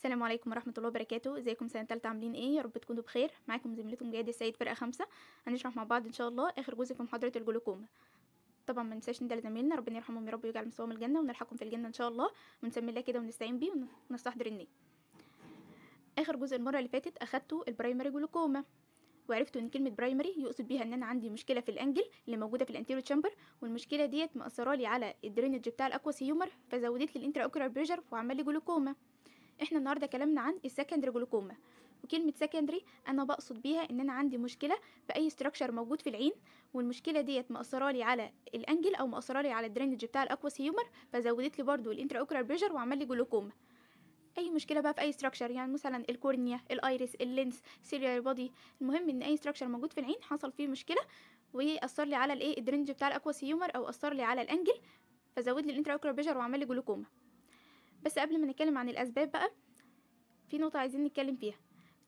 السلام عليكم ورحمة الله وبركاته. إزيكم؟ سنة تالتة عاملين إيه؟ يا رب تكونوا بخير. معاكم زميلتكم جياد السيد فرقة خمسة. هنشرح مع بعض إن شاء الله آخر جزء في محاضرة الجلوكوما. طبعا ما ننساش ندعي لزمايلنا. ربنا يرحمهم يا رب ويجعل مثواهم الجنة ونلحقهم في الجنة إن شاء الله. ونسمي الله كده ونستعين بيه ونستحضر النية. آخر جزء المرة اللي فاتت أخدته ال primary glaucoma. وعرفتوا إن كلمة primary يقصد بيها إن أنا عندي مشكلة في ال angle اللي موجودة في ال anterior chamber والمشكلة ديت مأثرة لي على ال drainage بتاع ال aqueous humor فزودت لي ال intraocular pressure وعمل لي جلوكوما. إحنا النهارده كلامنا عن ال secondary glaucoma وكلمة secondary أنا بقصد بيها إن أنا عندي مشكلة في أي structure موجود في العين والمشكلة ديت مأثرة لي على ال angle أو مأثرة لي على ال drainage بتاع ال aqueous humor فزودت لي برضو ال intraocular pressure وعمل لي جلوكوما. أي مشكلة بقى في أي structure يعني مثلا ال cornea ال iris ال lens ciliary body المهم إن أي structure موجود في العين حصل فيه مشكلة وأثر لي على الإيه؟ ال drainage بتاع ال aqueous humor أو أثر لي على ال angle فزود لي ال intraocular pressure وعمل لي جلوكوما. بس قبل ما نتكلم عن الأسباب بقى في نقطة عايزين نتكلم فيها.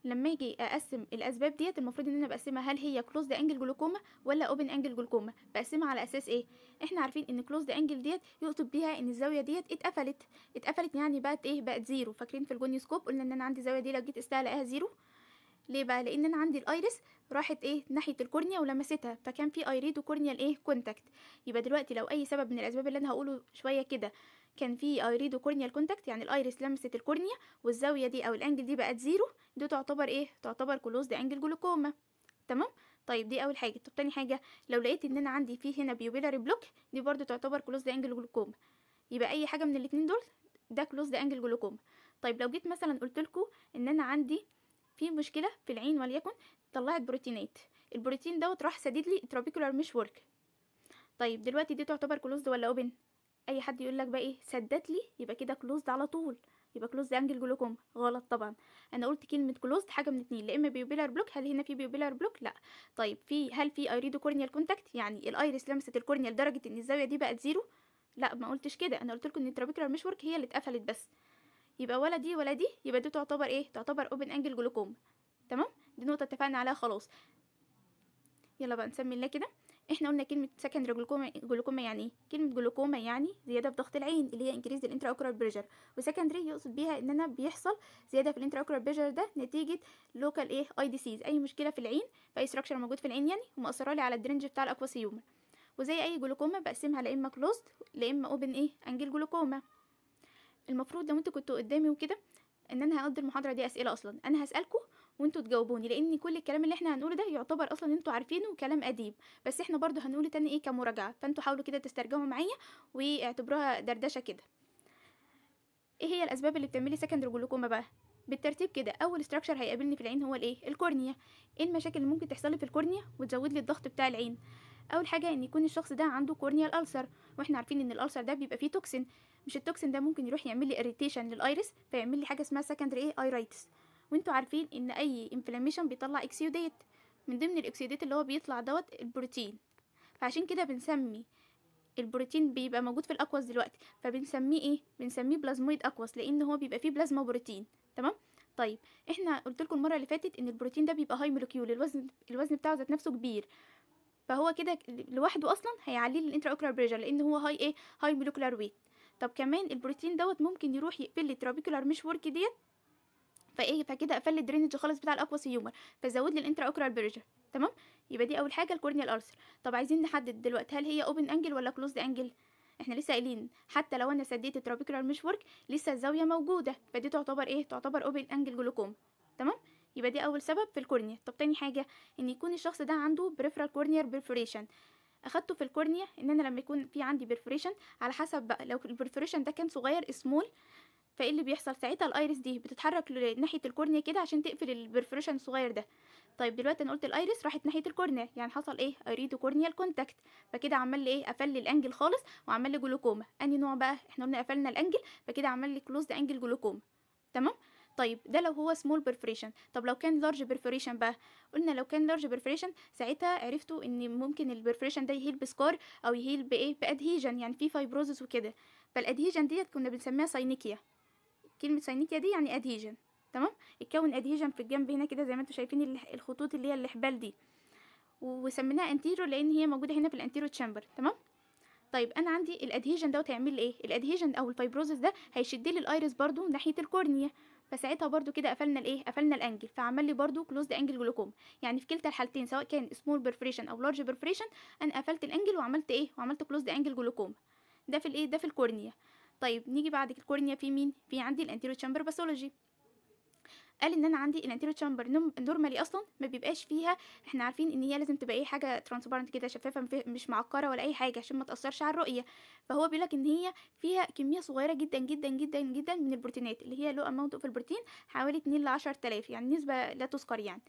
لما أجي أقسم الأسباب ديت المفروض إن أنا بقسمها هل هي closed angle glaucoma ولا open angle glaucoma بقسمها على أساس إيه؟ إحنا عارفين إن closed angle ديت يقصد بيها إن الزاوية ديت اتقفلت. اتقفلت يعني بقت إيه؟ بقت zero فاكرين في ال gonioscope قلنا إن أنا عندي الزاويه دي لو جيت قستها الاقيها zero ليه بقى؟ لأن أنا عندي ال iris راحت إيه؟ ناحية ال cornea ولمستها. فكان في iridocorneal إيه؟ contact يبقى دلوقتي لو أي سبب من الأسباب اللي أنا هقوله شوية كده كان في irido corneal contact يعني ال iris لمست ال cornea والزاوية دي أو ال angle دي بقت zero دي تعتبر إيه؟ تعتبر closed angle glaucoma تمام؟ طيب دي أول حاجة. طب تاني حاجة لو لقيت إن أنا عندي فيه هنا pupillary block دي برضو تعتبر closed angle glaucoma يبقى أي حاجة من الاتنين دول ده closed angle glaucoma طيب لو جيت مثلا قلت لكم إن أنا عندي في مشكلة في العين وليكن طلعت بروتينات. البروتين دوت راح سدد لي trabecular meshwork طيب دلوقتي دي تعتبر closed ولا open أي حد يقول لك بقى إيه سدت لي يبقى كده closed على طول. يبقى closed angle glaucoma غلط طبعا. أنا قلت كلمة closed حاجة من اتنين لا إما pupillary block هل هنا في pupillary block لا. طيب في هل في irido corneal contact يعني ال iris لمست ال cornea لدرجه إن الزاوية دي بقت zero لا ما قلتش كده. أنا قلت لكم إن ال trabecular meshwork هي اللي اتقفلت بس. يبقى ولا دي ولا دي يبقى دي تعتبر إيه؟ تعتبر open angle glaucoma تمام؟ دي نقطة اتفقنا عليها خلاص. يلا بقى نسمي الله كده. إحنا قلنا كلمة secondary glaucoma glaucoma يعني إيه كلمة جلوكوما يعني زيادة في ضغط العين اللي هي increase ال intraocular pressure و secondary يقصد بيها إن أنا بيحصل زيادة في ال intraocular pressure ده نتيجة local إيه؟ eye disease أي مشكلة في العين في أي structure موجود في العين يعني ومأثره لي على ال drainage بتاع ال aqueous humor وزي أي جلوكوما بقسمها لا إما closed لا إما open إيه؟ angle glaucoma المفروض لو أنتوا كنتوا قدامي وكده إن أنا هقضي المحاضرة دي أسئلة أصلا. أنا هسالكم وانتوا تجاوبوني لإن كل الكلام اللي إحنا هنقوله ده يعتبر أصلا أنتوا عارفينه كلام قديم بس إحنا برضو هنقوله تاني إيه كمراجعة. فانتوا حاولوا كده تسترجعوا معايا واعتبروها دردشة كده. إيه هي الأسباب اللي بتعملي secondary glaucoma بقى؟ بالترتيب كده أول structure هيقابلني في العين هو الايه ال cornea. إيه المشاكل اللي ممكن تحصل في ال cornea وتزود لي الضغط بتاع العين؟ أول حاجة إن يكون الشخص ده عنده corneal ulcer وإحنا عارفين إن ال ulcer ده بيبقى فيه toxin مش ال toxin ده ممكن يروح يعمل لي irritation لل iris فيعمل لي حاجة اسمها secondary إيه iritis وانتوا عارفين إن أي inflammation بيطلع exudate من ضمن ال exudate اللي هو بيطلع دوت البروتين. فعشان كده بنسمي البروتين بيبقى موجود في ال aqueous دلوقتي. فبنسميه إيه؟ بنسميه plasmoid aqueous لأن هو بيبقى فيه plasma protein تمام؟ طيب إحنا قلت لكم المرة اللي فاتت إن البروتين ده بيبقى high molecule الوزن الوزن بتاعه ذات نفسه كبير. فهو كده لوحده أصلا هيعلي لي ال intraocular pressure لأن هو high إيه؟ high molecular weight طب كمان البروتين دوت ممكن يروح يقفل لي trabecular meshwork ديت فإيه فكده قفل ال drainage خالص بتاع ال aqueous humor فزود لي ال intraocular pressure تمام؟ يبقى دي أول حاجة ال corneal ulcer. طب عايزين نحدد دلوقتي هل هي open angle ولا closed angle إحنا لسه قايلين حتى لو أنا سديت ال trabecular meshwork لسه الزاوية موجودة فدي تعتبر إيه؟ تعتبر open angle glaucoma تمام؟ يبقى دي أول سبب في ال cornea. طب تاني حاجة إن يكون الشخص ده عنده peripheral corneal perforation أخدته في ال cornea إن أنا لما يكون في عندي perforation على حسب بقى لو ال perforation ده كان صغير سمول فإيه اللي بيحصل؟ ساعتها ال iris دي بتتحرك ناحية ال cornea كده عشان تقفل ال perforation الصغير ده. طيب دلوقتي أنا قلت ال iris راحت ناحية ال cornea يعني حصل إيه؟ irido corneal contact فكده عمل لي إيه؟ قفل لي ال angle خالص وعمل لي جلوكوما. أنهي نوع بقى؟ إحنا قلنا قفلنا ال angle فكده عمل لي closed angle glaucoma. تمام؟ طيب ده لو هو small perforation طب لو كان large perforation بقى؟ قلنا لو كان large perforation ساعتها عرفتوا إن ممكن ال perforation ده ي heal ب scar أو ي heal بإيه؟ ب adhesion يعني في fibrosis وكده. فال adhesion ديت كنا بنسميها synechia كلمة synechia دي يعني adhesion تمام؟ اتكون adhesion في الجنب هنا كده زي ما أنتم شايفين الخطوط اللي هي الحبال دي. وسميناها anterior لأن هي موجودة هنا في ال anterior chamber تمام؟ طيب أنا عندي ال adhesion دوت هيعمل إيه؟ ال adhesion أو ال fibrosis ده هيشد لي ال iris برضو ناحية ال cornea. فساعتها برضو كده قفلنا الإيه؟ قفلنا ال angle فعمل لي برضو closed angle glaucoma يعني في كلتا الحالتين سواء كان small perforation أو large perforation أنا قفلت ال angle وعملت إيه؟ وعملت closed angle glaucoma ده في الإيه؟ ده في ال cornea. طيب نيجي بعد ال cornea في مين؟ في عندي ال anterior chamber pathology. قال إن أنا عندي ال anterior chamber normally أصلا ما بيبقاش فيها إحنا عارفين إن هي لازم تبقى إيه حاجة transparent كده شفافة مش معكره ولا أي حاجة عشان ما تأثرش على الرؤية. فهو بيقول لك إن هي فيها كمية صغيرة جدا جدا جدا جدا من البروتينات اللي هي low amount of ال protein حوالي 2 ل 10000 يعني نسبة لا تذكر يعني.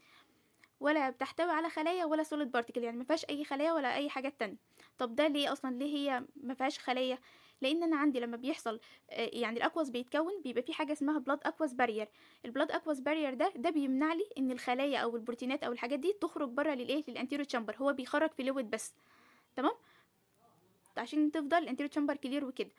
ولا بتحتوي على خلايا ولا solid particle يعني ما فيهاش أي خلايا ولا أي حاجات تانية. طب ده ليه أصلا؟ ليه هي ما فيهاش خلايا؟ لأن أنا عندي لما بيحصل يعني ال aqueous بيتكون بيبقى في حاجة اسمها blood aqueous barrier ال blood aqueous barrier ده ده بيمنع لي إن الخلايا أو البروتينات أو الحاجات دي تخرج بره للإيه؟ لل anterior chamber هو بيخرج fluid بس. تمام؟ عشان تفضل ال anterior chamber clear وكده.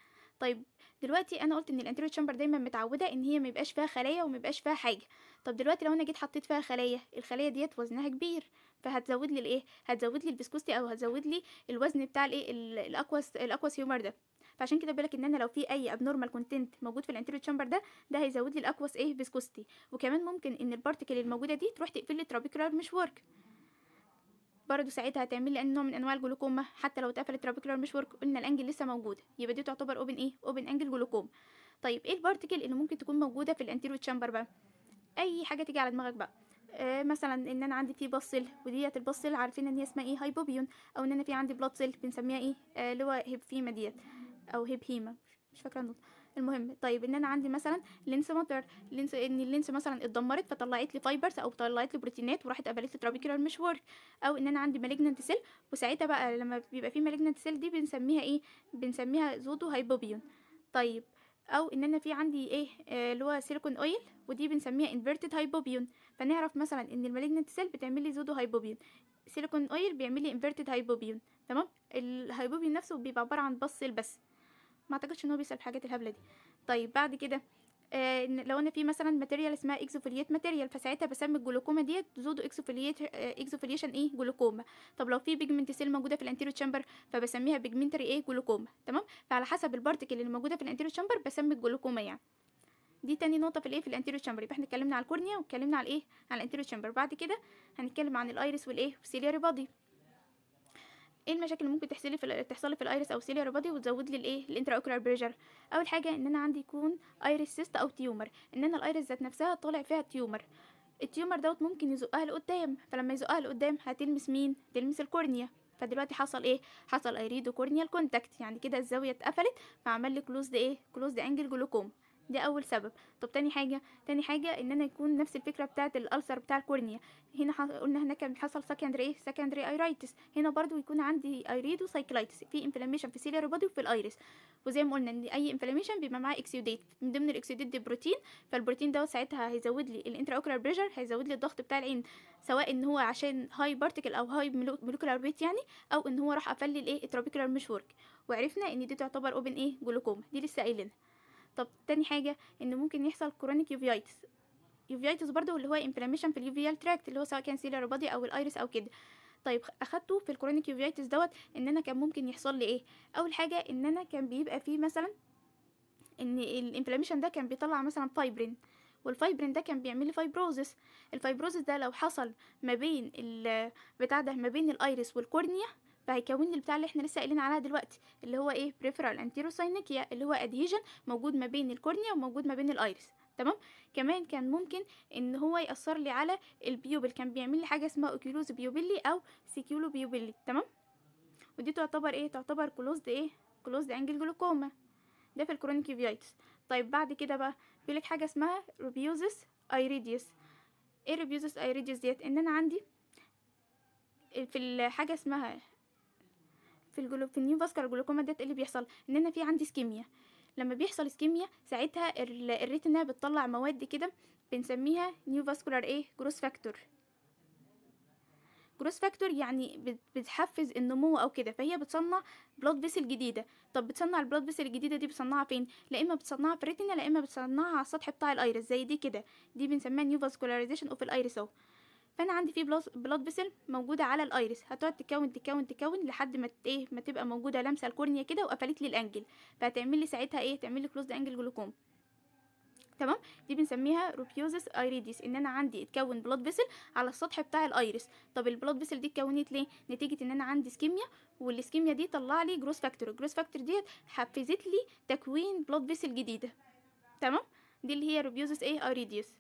طيب دلوقتي أنا قلت إن ال anterior chamber دايما متعودة إن هي ما يبقاش فيها خلايا وما يبقاش فيها حاجة. طب دلوقتي لو أنا جيت حطيت فيها خلايا الخلايا ديت وزنها كبير فهتزود لي الإيه؟ هتزود لي ال viscosity أو هتزود لي الوزن بتاع الإيه؟ ال aqueous ال aqueous humor ده. فعشان كده بيقولك ان أنا لو في أي abnormal content موجود في ال anterior chamber ده ده هيزود لي ال aqueous إيه؟ viscosity وكمان ممكن إن ال particle الموجودة دي تروح تقفل لي trabecular meshwork برضه ساعتها هتعمل لي نوع من أنواع الجلوكوما حتى لو اتقفلت trabecular meshwork قلنا ال angle لسه موجوده يبقى دي تعتبر open إيه؟ open angle glaucoma طيب إيه ال particle اللي ممكن تكون موجودة في ال anterior chamber بقى؟ أي حاجة تيجي على دماغك بقى. آه مثلا إن أنا عندي في pus وديت ال pus عارفين إن هي اسمها إيه؟ hypopyon أو إن أنا في عندي blood cell بنسميها إيه؟ آه اللي هو hyphema ديت. أو hyphema مش فاكرة النطق. المهم طيب إن أنا عندي مثلا lens matter lens إن ال lens مثلا اتدمرت فطلعت لي fibers أو طلعت لي بروتينات وراحت قفلت لي trabecular meshwork أو إن أنا عندي malignant cell وساعتها بقى لما بيبقى في malignant cell دي بنسميها إيه؟ بنسميها pseudohypopyon طيب أو إن أنا في عندي إيه؟ اللي هو silicone oil ودي بنسميها inverted hypopyon فنعرف مثلا إن ال malignant cell بتعمل لي pseudohypopyon silicone oil بيعمل لي inverted hypopyon تمام؟ ال hypopyon نفسه بيبقى عبارة عن بص بس. ما اعتقدش إن هو بيسأل الحاجات الهبلة دي. طيب بعد كده آه لو أنا في مثلا material اسمها exfoliate material فساعتها بسمي الجلوكوما ديت pseudo exfoliate exfoliation إيه؟ جلوكوما. طب لو في pigment cell موجودة في ال anterior chamber فبسميها pigmentary إيه؟ جلوكوما. تمام؟ فعلى حسب ال particle اللي موجودة في ال anterior chamber بسمي الجلوكوما يعني. دي تاني نقطة في الإيه؟ في ال anterior chamber يبقى إحنا اتكلمنا على ال cornea واتكلمنا على إيه؟ على ال anterior chamber بعد كده هنتكلم عن ال iris والإيه؟ وال ciliary body إيه المشاكل اللي ممكن تحصل لي في تحصل لي في ال iris أو ciliary body وتزود لي الايه ال intraocular pressure. أول حاجة إن أنا عندي يكون iris cyst أو tumor إن أنا ال iris ذات نفسها طالع فيها tumor ال tumor دوت ممكن يزقها لقدام. فلما يزقها لقدام هتلمس مين؟ تلمس ال cornea. فدلوقتي حصل إيه؟ حصل iridocorneal contact يعني كده الزاوية اتقفلت فعمل لي closed إيه؟ closed angle glaucoma دي أول سبب. طب تاني حاجة تاني حاجة إن أنا يكون نفس الفكرة بتاعة ال ulcer بتاع ال cornea. هنا ح... قلنا هناك كان حصل secondary secondary iritis هنا برضو يكون عندي iridocyclitis في inflammation في ciliary body وفي ال iris وزي ما قلنا إن أي inflammation بيبقى معاه exudate من ضمن ال exudate دي بروتين. فالبروتين ده ساعتها هيزود لي ال intraocular pressure هيزود لي الضغط بتاع العين. سواء إن هو عشان high particle أو high molecular weight يعني أو إن هو راح قفل لي الايه ال trabecular meshwork وعرفنا إن دي تعتبر open إيه جلوكوما. دي لسه قايلينها. طب تاني حاجة إن ممكن يحصل chronic uveitis uveitis برضو اللي هو inflammation في ال uveal tract اللي هو سواء كان ciliary body أو ال iris أو كده. طيب أخدته في ال chronic uveitis دوت إن أنا كان ممكن يحصل لي إيه؟ أول حاجة إن أنا كان بيبقى فيه مثلا إن ال inflammation ده كان بيطلع مثلا fibrin وال fibrin ده كان بيعمل لي fibrosis ال fibrosis ده لو حصل ما بين بتاع ده ما بين ال iris وال cornea فهيكون البتاع اللي إحنا لسه قايلين عليها دلوقتي اللي هو إيه؟ peripheral anterior synechia اللي هو adhesion موجود ما بين ال cornea وموجود ما بين ال iris تمام؟ كمان كان ممكن إن هو يأثر لي على ال pupil كان بيعمل لي حاجة اسمها occlusio pupillae أو seclusio pupillae تمام؟ ودي تعتبر إيه؟ تعتبر closed إيه؟ closed angle glaucoma ده في ال chronic uveitis طيب بعد كده بقى بيقول لك حاجة اسمها rubeosis iridis إيه rubeosis iridis ديت؟ إن أنا عندي في الحاجة اسمها في ال glau في ال neovascular glaucoma ديت اللي بيحصل إن أنا في عندي ischemia لما بيحصل ischemia ساعتها ال retina بتطلع مواد كده بنسميها neovascular إيه؟ growth factor growth factor يعني بتحفز النمو أو كده فهي بتصنع blood vessel جديدة. طب بتصنع ال blood vessel الجديدة دي بتصنعها فين؟ لا إما بتصنعها في ال retina لا إما بتصنعها على السطح بتاع ال iris زي دي كده. دي بنسميها neovascularization of ال iris أهو. فأنا عندي في blood vessel موجودة على ال iris هتقعد تكون تكون تكون لحد ما إيه ما تبقى موجودة لامسه ال cornea كده وقفلت لي ال angle فهتعمل لي ساعتها إيه؟ تعمل لي closed angle glaucoma تمام؟ دي بنسميها rubeosis iridis إن أنا عندي اتكون blood vessel على السطح بتاع ال iris طب ال blood vessel دي اتكونت ليه؟ نتيجة إن أنا عندي ischemia وال ischemia دي طلع لي growth factor ال growth factor ديت حفزت لي تكوين blood vessel جديدة. تمام؟ دي اللي هي rubeosis إيه؟ iridis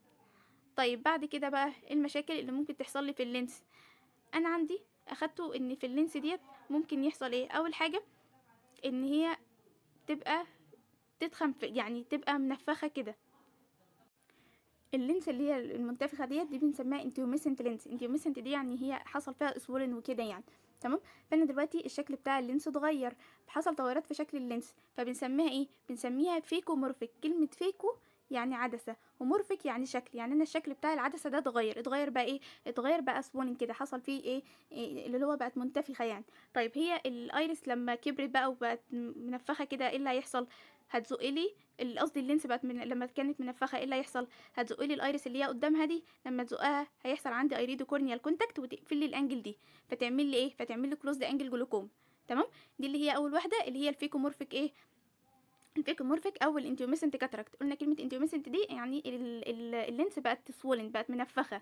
طيب بعد كده بقى إيه المشاكل اللي ممكن تحصل لي في ال lens؟ أنا عندي أخدته إن في ال lens ديت ممكن يحصل إيه؟ أول حاجة إن هي تبقى تتخن يعني تبقى منفخة كده. ال lens اللي هي المنتفخة ديت دي بنسميها intumescent lens. intumescent دي يعني هي حصل فيها swollen وكده يعني. تمام؟ فأنا دلوقتي الشكل بتاع ال lens اتغير. حصل تغيرات في شكل ال lens. فبنسميها إيه؟ بنسميها phacomorphic. كلمة phaco يعني عدسة و morphic يعني شكل يعني أنا الشكل بتاع العدسة ده اتغير اتغير بقى إيه؟ اتغير بقى swollen كده حصل فيه إيه, إيه اللي هو بقت منتفخة يعني. طيب هي ال iris لما كبرت بقى وبقت منفخة كده إيه اللي هيحصل؟ هتزق لي قصدي ال lens بقت من لما كانت منفخة إيه اللي هيحصل؟ هتزق لي ال iris اللي هي قدامها دي لما تزقها هيحصل عندي iridocorneal contact وتقفل لي ال angle دي فتعمل لي إيه؟ فتعمل لي closed angle glaucoma تمام؟ دي اللي هي أول واحدة اللي هي ال phacomorphic إيه؟ ال phacomorphic أو ال intumescent cataract قلنا كلمة intumescent دي يعني ال- ال- ال lens بقت swollen بقت منفخة.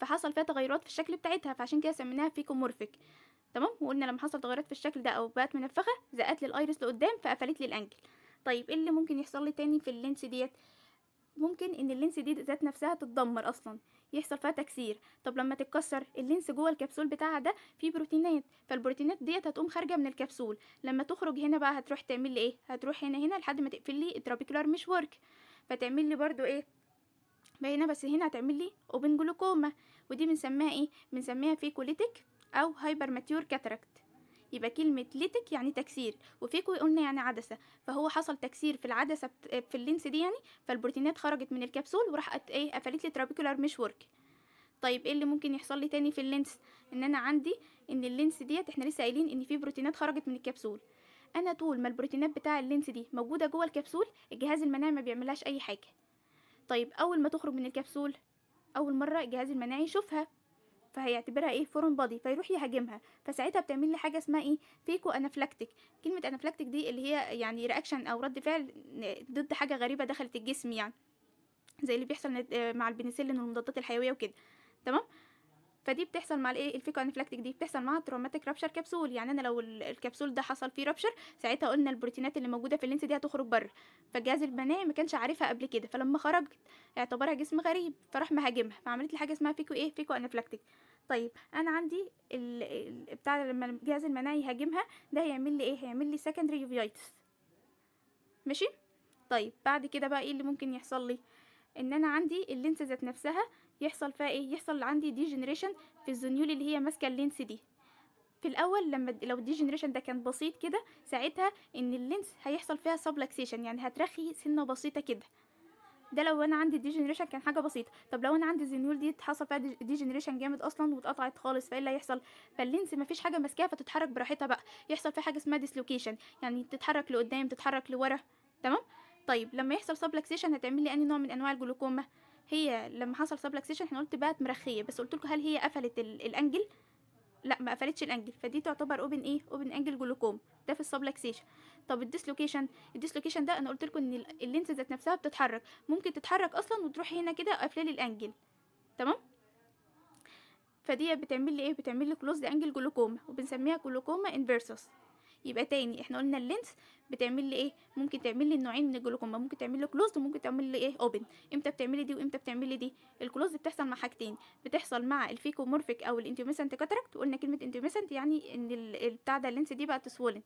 فحصل فيها تغيرات في الشكل بتاعتها فعشان كده سميناها phacomorphic. تمام؟ وقلنا لما حصل تغيرات في الشكل ده أو بقت منفخة زقت لي ال iris لقدام فقفلت لي ال angle. طيب إيه اللي ممكن يحصل لي تاني في ال lens ديت؟ ممكن إن ال lens دي ذات نفسها تتدمر أصلا. يحصل فيها تكسير. طب لما تتكسر ال lens جوه الكبسول بتاعها ده فيه بروتينات فالبروتينات ديت هتقوم خارجة من الكبسول. لما تخرج هنا بقى هتروح تعمل لي إيه؟ هتروح هنا هنا لحد ما تقفل لي ال trabecular meshwork فتعمل لي برضو إيه؟ هنا بس هنا هتعمل لي open glaucoma ودي بنسميها إيه؟ بنسميها phacolytic أو hypermature cataract يبقى كلمة lytic يعني تكسير و phaco قلنا يعني عدسة. فهو حصل تكسير في العدسة. في ال lens دي يعني فالبروتينات خرجت من الكبسول وراحت إيه قفلت لي trabecular meshwork طيب إيه اللي ممكن يحصل لي تاني في ال lens؟ إن أنا عندي إن ال lens ديت إحنا لسه قايلين إن في بروتينات خرجت من الكبسول. أنا طول ما البروتينات بتاع ال lens دي موجودة جوه الكبسول الجهاز المناعي ما بيعملهاش أي حاجة. طيب أول ما تخرج من الكبسول أول مرة الجهاز المناعي يشوفها فهيعتبرها إيه؟ foreign body فيروح يهاجمها. فساعتها بتعمل لي حاجة اسمها إيه؟ phacoanaphylactic. كلمة anaphylactic دي اللي هي يعني reaction أو رد فعل ضد حاجة غريبة دخلت الجسم يعني. زي اللي بيحصل مع البنسلين والمضادات الحيوية وكده. تمام؟ فدي بتحصل مع الإيه؟ ال phacoanaphylactic دي. بتحصل مع traumatic rupture capsule يعني أنا لو ال- الكبسول ده حصل فيه rupture ساعتها قلنا البروتينات اللي موجودة في ال lens دي هتخرج بره. فالجهاز المناعي ما كانش عارفها قبل كده. فلما خرجت اعتبرها جسم غريب فراح مهاجمها. فعملت لي حاجة اسمها phaco إيه؟ phacoanaphylactic. طيب أنا عندي. بتاع لما الجهاز المناعي يهاجمها ده هيعمل لي إيه؟ هيعمل لي secondary uveitis ماشي؟ طيب بعد كده بقى إيه اللي ممكن يحصل لي؟ إن أنا عندي ال lens ذات نفسها يحصل فيها إيه؟ يحصل عندي degeneration في ال zonule اللي هي ماسكة ال lens دي. في الأول لما لو ال degeneration ده كان بسيط كده ساعتها إن ال lens هيحصل فيها subluxation يعني هترخي سنة بسيطة كده. ده لو أنا عندي degeneration كان حاجة بسيطة. طب لو أنا عندي ال zonule دي حصل فيها degeneration جامد أصلا واتقطعت خالص فإيه اللي هيحصل؟ فال lens مفيش حاجة ماسكاها فتتحرك براحتها بقى. يحصل فيها حاجة اسمها dislocation يعني تتحرك لقدام تتحرك لورا. تمام؟ طيب لما يحصل subluxation هتعمل لي أنهي نوع من أنواع الجلوكوما؟ هي لما حصل subluxation إحنا قلت بقت مرخية بس قلت لكم هل هي قفلت ال- ال angle؟ لا ما قفلتش ال angle. فدي تعتبر open إيه؟ open angle glaucoma. ده في ال subluxation طب ال dislocation ال dislocation ده أنا قلت لكم إن ال- ال lens ذات نفسها بتتحرك. ممكن تتحرك أصلا وتروح هنا كده قافلة لي ال angle. تمام؟ فدي بتعمل لي إيه؟ بتعمل لي closed angle glaucoma وبنسميها glaucoma inversus يبقى تاني. إحنا قلنا ال lens بتعمل لي إيه؟ ممكن تعمل لي النوعين من الجلوكوما. ممكن تعمل لي closed وممكن تعمل لي إيه؟ open إمتى بتعملي دي وامتى بتعملي دي؟ ال closed بتحصل مع حاجتين. بتحصل مع ال phacomorphic أو ال intumescent cataract وقلنا كلمة intumescent يعني إن البتاع ده ال lens دي بقت swollen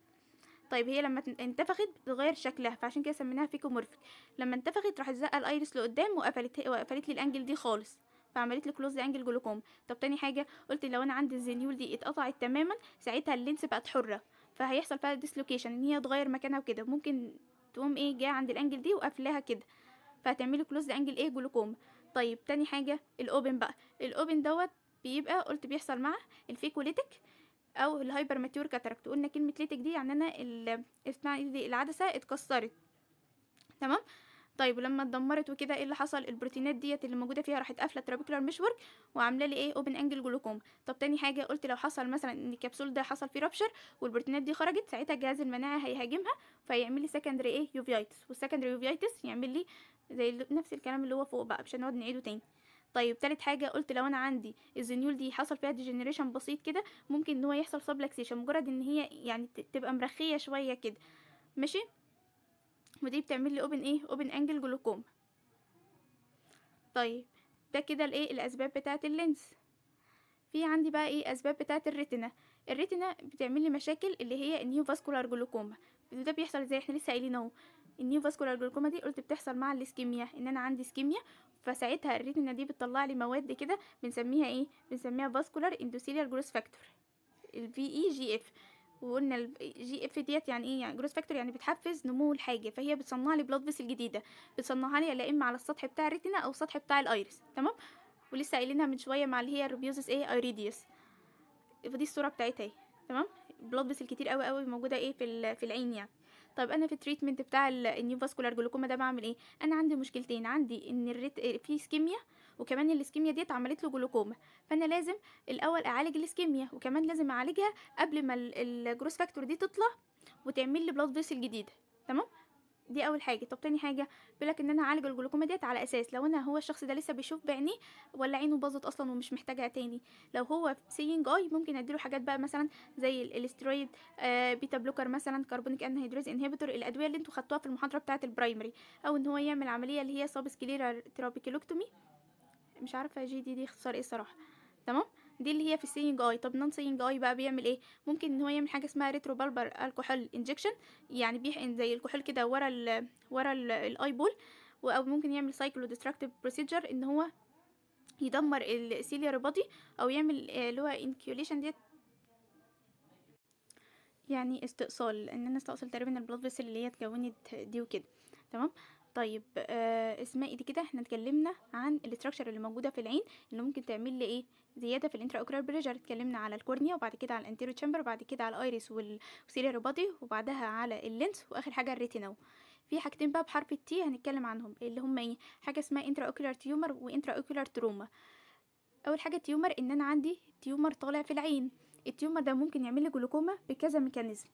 طيب هي لما انتفخت بتغير شكلها فعشان كده سميناها phacomorphic. لما انتفخت راحت زقه ال iris لقدام وقفلت وقفلت لي ال angle دي خالص. فعملت لي close angle glaucoma طب تاني حاجة قلت لو أنا عندي ال zonule دي اتقطعت تماما ساعتها ال lens بقت حرة. فهيحصل فيها dislocation إن هي تغير مكانها وكده. ممكن تقوم إيه جاية عند ال angle دي وقافلاها كده. فهتعملي close angle إيه جلوكوم طيب تاني حاجة ال open بقى. ال open دوت بيبقى قلت بيحصل مع ال phacolytic أو ال hypermature cataract قلنا كلمة lytic دي يعني أنا اسمها إيه دي؟ العدسة اتكسرت. تمام؟ طيب ولما اتدمرت وكده إيه اللي حصل؟ البروتينات ديت اللي موجودة فيها راحت قافلة ال trabecular meshwork وعاملة لي إيه؟ open angle glaucoma طب تاني حاجة قلت لو حصل مثلا إن الكبسول ده حصل فيه rupture والبروتينات دي خرجت ساعتها جهاز المناعة هيهاجمها فيعمل لي secondary إيه؟ uveitis وال secondary uveitis يعمل لي زي نفس الكلام اللي هو فوق بقى مش هنقعد نعيده تاني. طيب تالت حاجة قلت لو أنا عندي ال zonule دي حصل فيها degeneration بسيط كده ممكن إن هو يحصل subluxation مجرد إن هي يعني تبقى مرخية شوية كده. ماشي؟ ودي بتعمل لي open إيه؟ open angle glaucoma. طيب ده كده الايه؟ الأسباب بتاعه ال lens. في عندي بقى إيه؟ أسباب بتاعه ال retina ال retina بتعمل لي مشاكل اللي هي ال neovascular glaucoma. ده بيحصل زي إحنا لسه قايلين اهو. ال neovascular glaucoma دي قلت بتحصل مع ال ischemia إن أنا عندي ischemia فساعتها ال retina دي بتطلع لي مواد كده بنسميها إيه؟ بنسميها vascular endothelial growth factor ال VEGF وقلنا ال GF ديت يعني إيه؟ يعني growth factor يعني بتحفز نمو الحاجة فهي بتصنع لي blood vessel جديدة بتصنعها لي يا إما على السطح بتاع ال retina أو السطح بتاع ال iris تمام؟ ولسه قايلينها من شوية مع اللي هي ال rubeosis إيه iridis فدي الصورة بتاعتها أهي تمام؟ blood vessel كتير قوي قوي موجودة إيه؟ في في العين يعني. طيب أنا في ال treatment بتاع ال neovascular glaucoma ده بعمل إيه؟ أنا عندي مشكلتين عندي إن ال retina في ischemia وكمان ال ischemia ديت عملت له جلوكوما فأنا لازم الأول أعالج ال ischemia وكمان لازم أعالجها قبل ما ال growth factor دي تطلع وتعمل لي blood vessel جديدة تمام؟ دي أول حاجة. طب تاني حاجة بيقولك إن أنا اعالج الجلوكوما ديت على أساس لو أنا هو الشخص ده لسه بيشوف بعينيه ولا عينه باظت أصلا ومش محتاجها تاني. لو هو seeing eye ممكن أديله حاجات بقى مثلا زي الاسترويد آه beta blocker مثلا carbonic anhydrase inhibitor الأدوية اللي أنتوا خدتوها في المحاضرة بتاعة ال primary أو إن هو يعمل عملية اللي هي subscleral trabeculectomy مش عارفة جي دي دي اختصار إيه الصراحة. تمام؟ دي اللي هي في ال seeing eye طب non seeing eye بقى بيعمل إيه؟ ممكن إن هو يعمل حاجة اسمها retrobulbar alcohol injection يعني بيحقن زي الكحول كده ورا ال ورا ال eyeball أو ممكن يعمل cyclodestructive procedure إن هو يدمر ال ciliary body أو يعمل اللي هو enucleation ديت. يعني استئصال إن أنا استأصل تقريبا ال blood vessel اللي هي اتكونت دي وكده. تمام؟ طيب آه اسماء دي كده؟ إحنا اتكلمنا عن ال structure اللي موجودة في العين اللي ممكن تعمل لي إيه؟ زيادة في ال intraocular pressure اتكلمنا على ال cornea وبعد كده على ال anterior chamber وبعد كده على ال iris وال ciliary body وبعدها على ال lens وآخر حاجة ال retina في حاجتين بقى بحرف ال T هنتكلم عنهم اللي هم إيه؟ حاجة اسمها intraocular tumor و intraocular trauma أول حاجة tumor إن أنا عندي tumor طالع في العين. ال tumor ده ممكن يعمل لي جلوكوما بكذا mechanism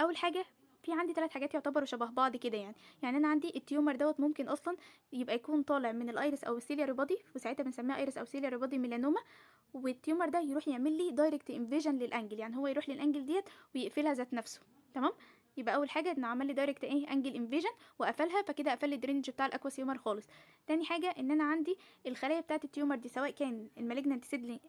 أول حاجة في عندي ثلاث حاجات يعتبروا شبه بعض كده يعني. يعني أنا عندي ال tumor دوت ممكن أصلا يبقى يكون طالع من ال iris أو ال ciliary body وساعتها بنسميها iris أو ciliary body melanoma وال tumor ده يروح يعمل لي direct invasion لل angle يعني هو يروح للانجل ديت ويقفلها ذات نفسه. تمام؟ يبقى أول حاجة انه عمل لي direct إيه؟ angle invasion وقفلها فكده قفل لي ال drainage بتاع ال aqueous humor خالص. تاني حاجة إن أنا عندي الخلايا بتاعة ال tumor دي سواء كان ال malignant seedling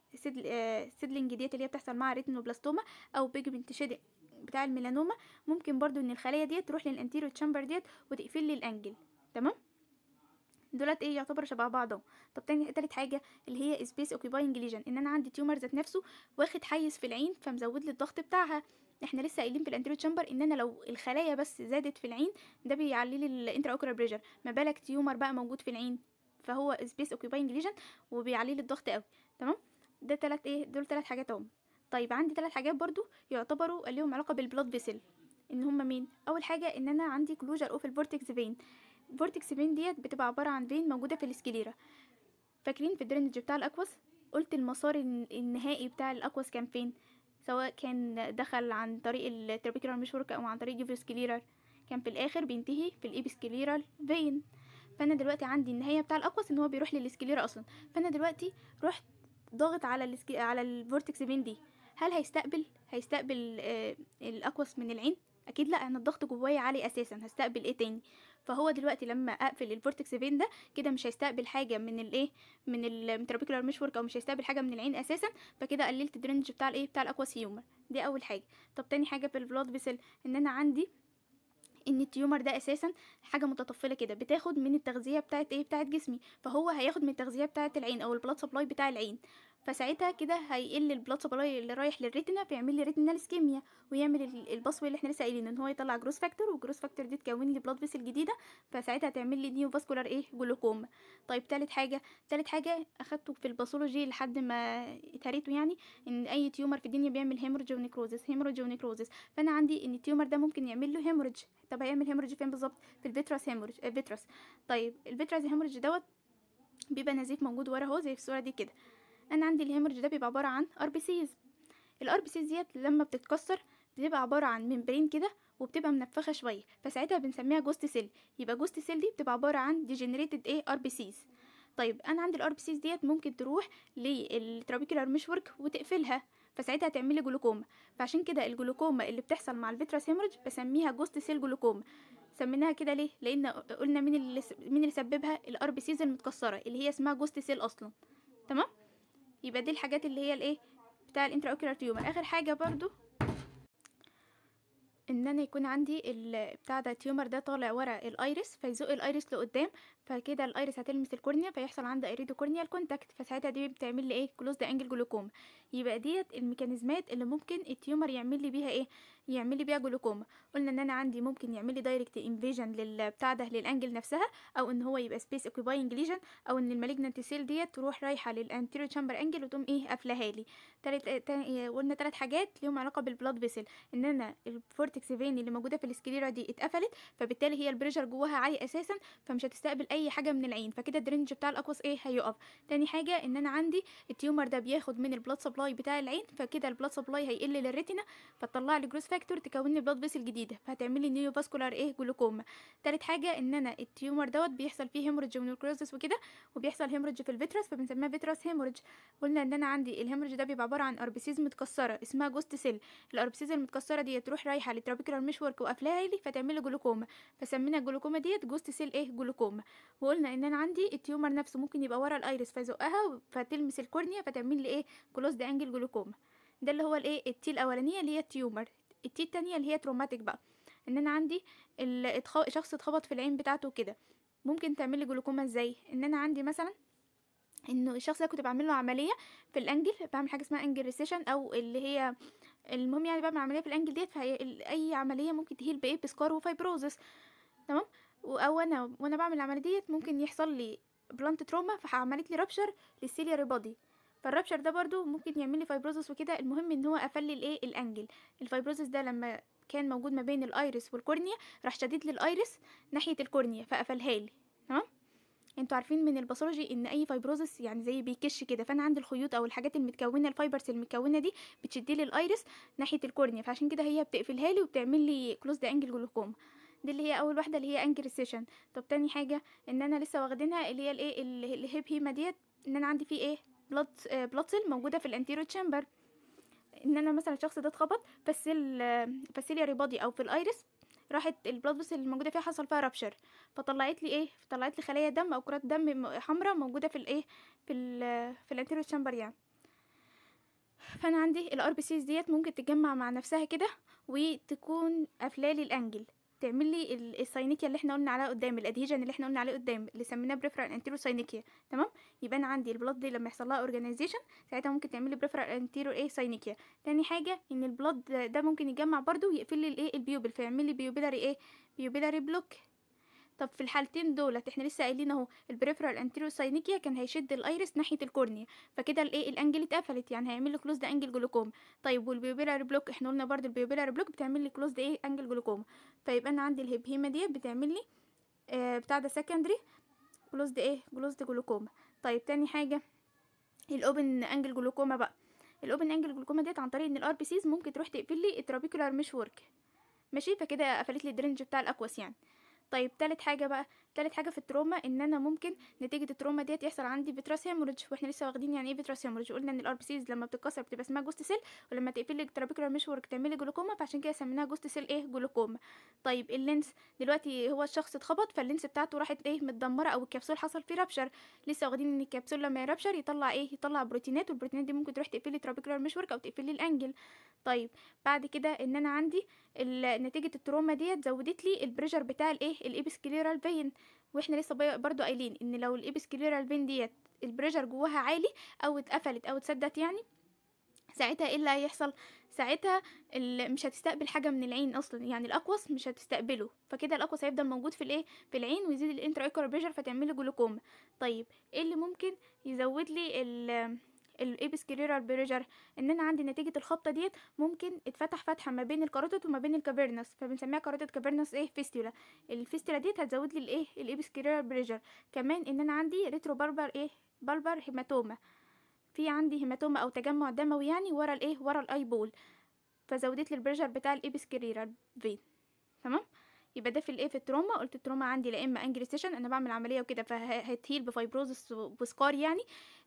seedling ديت اللي هي بتحصل مع retinoblastoma أو pigment shed بتاع الميلانوما ممكن برضو إن الخلايا ديت تروح لل anterior chamber ديت وتقفل لي ال angle تمام؟ دولت إيه؟ يعتبر شبه بعضهم. طب تاني تالت حاجة اللي هي space occupying lesion إن أنا عندي tumor ذات نفسه واخد حيز في العين فمزود لي الضغط بتاعها. إحنا لسه قايلين في ال anterior chamber إن أنا لو الخلايا بس زادت في العين ده بيعلي لي ال intraocular pressure ما بالك tumor بقى موجود في العين فهو space occupying lesion وبيعلي لي الضغط قوي تمام؟ ده تلات إيه؟ دول تلات حاجات اهم طيب عندي ثلاث حاجات برضو يعتبروا ليهم علاقة بال blood vessel إن هما مين؟ أول حاجة إن أنا عندي closure of ال vortex vein. ال vortex vein ديت بتبقى عبارة عن vein موجودة في ال sclera فاكرين في ال drainage بتاع ال aqueous قلت المسار النهائي بتاع ال aqueous كان فين؟ سواء كان دخل عن طريق ال trabecular meshwork أو عن طريق uveoscleral. كان في الآخر بينتهي في ال episcleral vein. فأنا دلوقتي عندي النهاية بتاع ال aqueous إن هو بيروح لل sclera أصلا. فأنا دلوقتي رحت ضاغط على. على ال vortex vein دي. هل هيستقبل هيستقبل آه ال aqueous من العين؟ أكيد لأ أنا الضغط جوايا عالي أساسا هستقبل إيه تاني؟ فهو دلوقتي لما أقفل ال vortex vein ده كده مش هيستقبل حاجة من الايه من ال trabecular meshwork أو مش هيستقبل حاجة من العين أساسا فكده قللت ال drainage بتاع الإيه بتاع ال aqueous humor دي أول حاجة. طب تاني حاجة في ال blood vessel إن أنا عندي إن ال tumor ده أساسا حاجة متطفلة كده بتاخد من التغذية بتاعت إيه بتاعت جسمي فهو هياخد من التغذية بتاعت العين أو ال blood supply بتاع العين. فساعتها كده هيقل ال blood supply اللي رايح لل retina فيعمل لي retinal ischemia ويعمل ال- البصوي اللي إحنا لسه قايلين إن هو يطلع growth factor وال growth factor دي تكون لي blood vessel جديدة فساعتها تعمل لي neovascular إيه؟ جلوكوم طيب تالت حاجة تالت حاجة أخدته في ال pathology لحد ما اتهريته يعني إن أي tumor في الدنيا بيعمل hemorrhage و necrosis hemorrhage و necrosis فأنا عندي إن ال tumor ده ممكن يعمل له hemorrhage طب هيعمل hemorrhage فين بالظبط؟ في ال vitreous hemorrhage ال vitreous طيب ال vitreous hemorrhage دوت بيبقى نزيف موجود ورا اهو زي في الصورة دي كده. أنا عندي ال hemorrhage ده بيبقى عبارة عن RBCs ال RBCs ديت لما بتتكسر بتبقى عبارة عن membrane كده وبتبقى منفخة شوية فساعتها بنسميها ghost cell. يبقى ghost cell دي بتبقى عبارة عن degenerated إيه RBCs طيب أنا عندي ال RBCs ديت ممكن تروح لل trabecular meshwork وتقفلها فساعتها تعمل لي جلوكوما. فعشان كده الجلوكوما اللي بتحصل مع ال vitreous hemorrhage بسميها ghost cell glaucoma. سميناها كده ليه؟ لأن قلنا مين اللي مين اللي سببها؟ ال RBCs المتكسرة اللي هي اسمها ghost cell أصلا. تمام؟ يبقى دي الحاجات اللي هي الايه بتاع ال intraocular tumor. آخر حاجة برضو إن أنا يكون عندي بتاع ده ال tumor ده طالع ورا ال iris فيزق ال iris لقدام فكده ال iris هتلمس ال cornea فيحصل عندها iridocorneal contact فساعتها دي بتعمل لي إيه؟ closed angle glaucoma يبقى ديت الميكانيزمات اللي ممكن ال tumor يعمل لي بيها إيه؟ يعمل لي بيها جلوكوما قلنا إن أنا عندي ممكن يعمل لي direct invasion للبتاع ده لل angle نفسها أو إن هو يبقى space occupying lesion أو إن ال malignant cell ديت تروح رايحة لل anterior chamber angle وتقوم إيه؟ قافلاها لي. تالت تا- قلنا ثلاث حاجات ليهم علاقة بال blood vessel إن أنا ال vortex vein اللي موجودة في ال sclera دي اتقفلت فبالتالي هي ال pressure جواها عالي أساسا فمش هتستقبل أي حاجة من العين. فكده ال drainage بتاع ال aqueous إيه؟ هيقف. تاني حاجة إن أنا عندي ال tumor ده بياخد من ال blood supply بتاع العين فكده ال blood supply هيقل لل retina فتطلع لي growth factor تكون لي blood vessel جديدة فهتعمل لي neovascular إيه؟ جلوكوما تالت حاجة إن أنا ال tumor دوت بيحصل فيه hemorrhage و necrosis وكده وبيحصل hemorrhage في ال vitreous فبنسميها vitreous hemorrhage قلنا إن أنا عندي ال hemorrhage ده بيبقى عبارة عن RBCs متكسرة اسمها ghost cell. ال RBCs المتكسرة دي تروح رايحة لل trabecular meshwork وقافلاها لي فتعمل لي جلوكوما. فسمينا الجلوكوما ديت ghost cell إيه؟ جلوكوما. وقلنا إن أنا عندي ال tumor نفسه ممكن يبقى ورا ال iris فيزقها فتلمس ال cornea فتعمل لي إيه؟ closed angle glaucoma. ده اللي هو الإيه؟ ال T الأولانية اللي هي ال tumor. ال T التانية اللي هي traumatic بقى. إن أنا عندي. شخص اتخبط في العين بتاعته كده. ممكن تعمل لي جلوكوما إزاي؟ إن أنا عندي مثلا إنه الشخص ده كنت بعمل له عملية في ال angle بعمل حاجة اسمها angle recession أو اللي هي المهم يعني بعمل عمليه في ال angle ديت فهي ال- أي عملية ممكن ت heal بايه ب scar و fibrosis تمام؟ أو أنا وأنا بعمل العملية ديت ممكن يحصل لي blunt trauma فعملت لي rupture لل ciliary body فال rupture ده برضو ممكن يعمل لي fibrosis وكده المهم إن هو قفل لي الإيه؟ ال angle. ال fibrosis ده لما كان موجود ما بين ال iris وال cornea راح شادد لي ال iris ناحية ال cornea فقفلها لي تمام؟ أنتوا عارفين من ال pathology ان اي fibrosis يعني زي بيكش كده فأنا عندي الخيوط أو الحاجات المتكونة ال fibers المتكونة دي بتشد لي ال iris ناحية ال cornea فعشان كده هي بتقفلها لي وبتعمل لي closed angle glaucoma دي اللي هي أول واحدة اللي هي angle recession طب تاني حاجة إن أنا لسه واخدينها اللي هي الإيه؟ ال- ال hyphema ديت إن أنا عندي فيه إيه؟ blood blood cell موجودة في ال anterior chamber إن أنا مثلا الشخص ده اتخبط فال cil- فال ciliary body أو في ال iris راحت ال blood vessel موجودة فيها حصل فيها rupture فطلعت لي إيه؟ طلعت لي خلايا دم أو كرات دم حمراء موجودة في الايه في ال في ال anterior chamber يعني. فأنا عندي ال RBCs ديت ممكن تتجمع مع نفسها كده وتكون قافلالي ال angle تعمل لي ال- ال synechia اللي إحنا قلنا عليها قدام ال adhesion اللي إحنا قلنا عليه قدام اللي سميناه peripheral anterior synechia تمام؟ يبقى أنا عندي ال blood دي لما يحصل لها organization ساعتها ممكن تعمل لي peripheral anterior إيه synechia تاني حاجة إن ال blood ده ممكن يتجمع برضو ويقفل لي الايه ال pupil فيعمل لي pupillary إيه pupillary block طب في الحالتين دولت إحنا لسه قايلين أهو ال peripheral anterior synechia كان هيشد ال iris ناحية ال cornea فكده الايه ال angle اتقفلت يعني هيعمل لي closed angle glaucoma طيب وال pupillary block إحنا قلنا برضو ال pupillary block بتعمل لي closed إيه angle glaucoma فيبقى أنا عندي ال hyphema ديت بتعمل لي آه بتاع ده secondary closed إيه closed glaucoma طيب تاني حاجة ال open angle glaucoma بقى. ال open angle glaucoma ديت عن طريق إن ال RBCs ممكن تروح تقفل لي ال trabecular meshwork ماشي؟ فكده قفلت لي ال drainage بتاع ال aqueous يعني. طيب تالت حاجة بقى تالت حاجة في ال trauma إن أنا ممكن نتيجة ال trauma ديت يحصل عندي vitreous hemorrhage وإحنا لسه واخدين يعني إيه vitreous hemorrhage قلنا إن ال RBCs لما بتتكسر بتبقى اسمها ghost cell ولما تقفل ال trabecular meshwork تعمل لي جلوكوما فعشان كده سميناها ghost cell إيه؟ جلوكوما. طيب ال lens دلوقتي هو الشخص اتخبط فال lens بتاعته راحت إيه؟ متدمرة أو الكبسول حصل فيه rupture لسه واخدين إن الكبسول لما ي rupture يطلع إيه؟ يطلع بروتينات والبروتينات دي ممكن تروح تقفل لي ال trabecular meshwork أو تقفل لي ال angle طيب بعد كده إن أنا عندي نتيجة ال trauma ديت زودت لي ال pressure بتاع الايه ال episcleral vein وإحنا لسه برضو قايلين إن لو ال episcleral vein ديت ال pressure جواها عالي أو اتقفلت أو اتسدت يعني ساعتها إيه اللي هيحصل؟ ساعتها مش هتستقبل حاجة من العين أصلا يعني ال aqueous مش هتستقبله. فكده ال aqueous هيفضل موجود في الإيه؟ في العين ويزيد ال intraocular pressure فتعمل لي جلوكوما. طيب إيه اللي ممكن يزود لي ال ال episcleral pressure إن أنا عندي نتيجة الخبطة ديت ممكن اتفتح فتحة ما بين ال carotid وما بين ال cavernous. فبنسميها carotid cavernous إيه؟ fistula ال fistula ديت هتزود لي الايه ال episcleral pressure كمان إن أنا عندي retrobulbar إيه؟ bulbar hematoma في عندي hematoma أو تجمع دموي يعني ورا الايه ورا ال eyeball فزودت لي ال pressure بتاع ال episcleral vein تمام؟ يبقى ده في الايه في ال trauma. قلت ال trauma عندي لا إما incision أنا بعمل عملية وكده فهتهيل بفايبروزس وسكار يعني.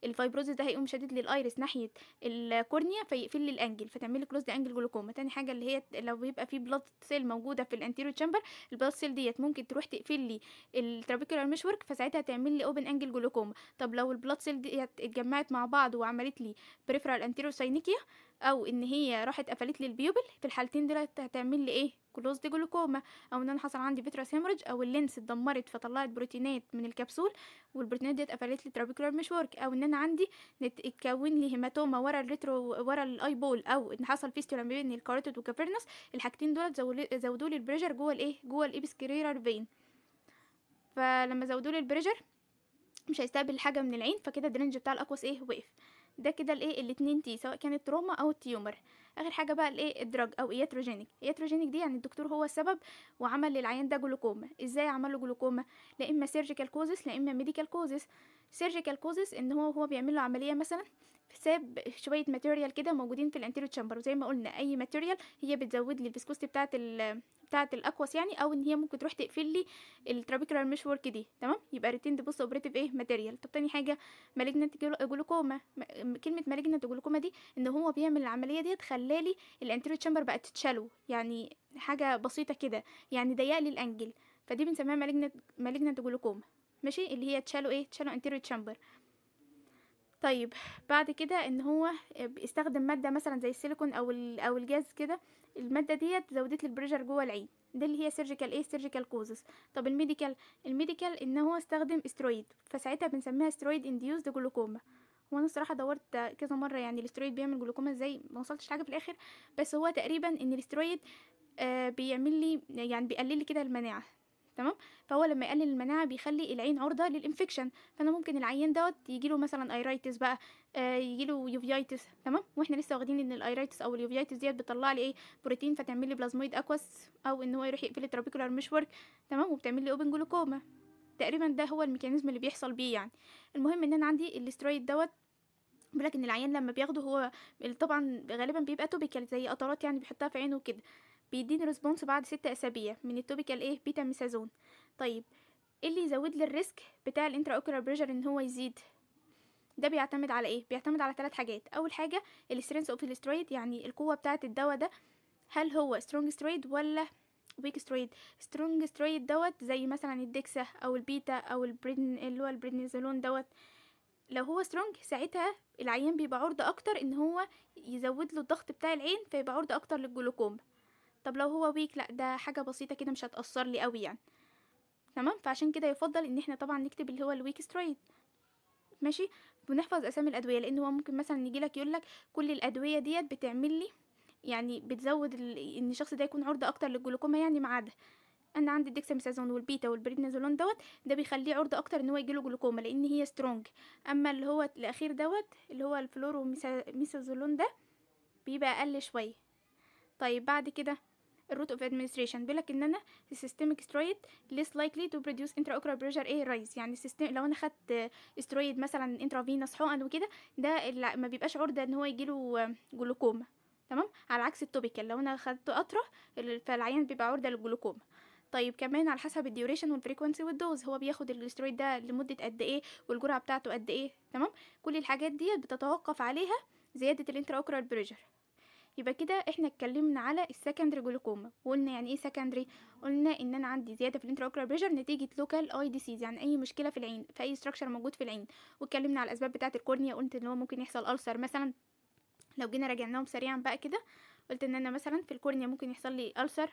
ال fibrosis ده هيقوم شادد لي ال iris ناحية ال cornea فيقفل لي ال angle فتعمل لي closed angle glaucoma تاني حاجة اللي هي لو بيبقى في blood cell موجودة في ال anterior chamber ال blood cell ديت ممكن تروح تقفل لي ال trabecular meshwork فساعتها تعمل لي open angle glaucoma طب لو ال blood cell ديت اتجمعت مع بعض وعملت لي peripheral anterior synechia أو إن هي راحت قفلت لي ال pupil في الحالتين دولت هتعمل لي إيه؟ closed glaucoma. أو إن أنا حصل عندي vitreous hemorrhage أو ال lens اتدمرت فطلعت بروتينات من الكبسول والبروتينات ديت قفلت لي trabecular meshwork أو إن أنا عندي اتكون لي hematoma ورا ال retro ورا ال eyeball. أو إن حصل fistula بين ال carotid وال cavernous الحاجتين دول زودوا لي ال pressure جوه الإيه؟ جوه ال episcleral vein فلما زودوا لي ال pressure مش هيستقبل حاجة من العين فكده ال drainage بتاع ال aqueous إيه؟ وقف. ده كده الإيه الاتنين T سواء كانت trauma أو ال tumor آخر حاجة بقى الإيه ال drug أو iatrogenic. iatrogenic دي يعني الدكتور هو السبب وعمل للعيان ده جلوكوما. إزاي عمل له جلوكوما؟ لا إما surgical causes لا إما medical causes surgical causes إن هو هو بيعمل له عملية مثلا ساب شوية material كده موجودين في ال anterior chamber وزي ما قلنا أي material هي بتزود لي ال viscosity بتاعه بتاعه ال aqueous يعني أو إن هي ممكن تروح تقفل لي ال trabecular meshwork دي تمام؟ يبقى retained postoperative إيه material طب تاني حاجة malignant glaucoma كلمة malignant glaucoma دي إن هو بيعمل العملية ديت خلالي ال anterior chamber بقت shallow يعني حاجة بسيطة كده يعني ضيق لي ال angle فدي بنسميها malignant malignant glaucoma ماشي؟ اللي هي shallow إيه؟ shallow anterior chamber طيب بعد كده إن هو بيستخدم مادة مثلا زي السيليكون أو أو الجاز كده المادة ديت زودت لي ال pressure جوه العين. دي اللي هي surgical إيه surgical causes طب ال medical؟ ال medical إن هو استخدم استرويد فساعتها بنسميها steroid induced glaucoma وأنا الصراحة دورت كذا مرة يعني الاسترويد بيعمل جلوكوما إزاي؟ ما وصلتش حاجة في الآخر. بس هو تقريبا إن الاسترويد آه بيعمل لي يعني بيقلل لي كده المناعة. تمام؟ فهو لما يقلل المناعة بيخلي العين عرضة لل infection فأنا ممكن العيان دوت يجيله مثلا iritis بقى آه يجيله uveitis تمام؟ وإحنا لسه واخدين إن ال iritis أو ال uveitis ديت بتطلع لي إيه؟ بروتين فتعمل لي plasmoid aqueous أو إن هو يروح يقفل ال trabecular meshwork تمام؟ وبتعمل لي open glaucoma تقريبا ده هو ال mechanism اللي بيحصل بيه يعني. المهم إن أنا عندي الاسترويد دوت بيقولك إن العيان لما بياخده هو طبعا غالبا بيبقى topical زي قطرات يعني بيحطها في عينه وكده. بيديني response بعد ستة أسابيع من ال topical إيه بيتا ميسازون طيب إيه اللي يزود لي ال risk بتاع ال intraocular pressure إن هو يزيد؟ ده بيعتمد على إيه؟ بيعتمد على ثلاث حاجات. أول حاجة ال strength of ال steroid يعني القوة بتاعه الدواء ده. هل هو strong steroid ولا weak steroid strong steroid دوت زي مثلا ال dexa أو البيتا أو ال pred اللي هو البريدنيزولون دوت. لو هو strong ساعتها العيان بيبقى عرضة أكتر إن هو يزود له الضغط بتاع العين فيبقى عرضة أكتر للجلوكوما. طب لو هو weak لأ ده حاجة بسيطة كده مش هتأثر لي قوي يعني. تمام؟ فعشان كده يفضل إن إحنا طبعا نكتب اللي هو ال weak steroid ماشي؟ ونحفظ أسامي الأدوية لأن هو ممكن مثلا يجي لك يقول لك كل الأدوية ديت بتعمل لي يعني بتزود. إن الشخص ده يكون عرضة أكتر للجلوكوما يعني ما عدا. أنا عندي الديكساميثازون والبيتا والبريدنيزولون دوت ده بيخليه عرضة أكتر إن هو يجيله جلوكوما لأن هي strong أما اللي هو الأخير دوت اللي هو الفلوروميثازولون ده بيبقى أقل شوية. طيب بعد كده ال route of administration بيقولك إن أنا ال systemic steroid less likely to produce intraocular pressure إيه rise يعني ال system لو أنا خدت استرويد مثلا intravenous حقن وكده ده ما بيبقاش عرضة إن هو يجيله جلوكوما. تمام؟ على عكس ال topical. لو أنا خدت قطره فالعيان بيبقى عرضة للجلوكوما. طيب كمان على حسب ال duration وال frequency وال dose هو بياخد الاسترويد ده لمدة قد إيه والجرعة بتاعته قد إيه. تمام؟ كل الحاجات دي بتتوقف عليها زيادة ال intraocular pressure يبقى كده إحنا اتكلمنا على ال secondary glaucoma. وقلنا يعني إيه secondary؟ قلنا ان أنا عندي زيادة في ال intraocular pressure نتيجة local eye disease يعني أي مشكلة في العين في أي structure موجود في العين. واتكلمنا على الأسباب بتاعة ال cornea قلت إن هو ممكن يحصل ulcer مثلا لو جينا راجعناهم سريعا بقى كده قلت إن أنا مثلا في ال cornea ممكن يحصل لي ulcer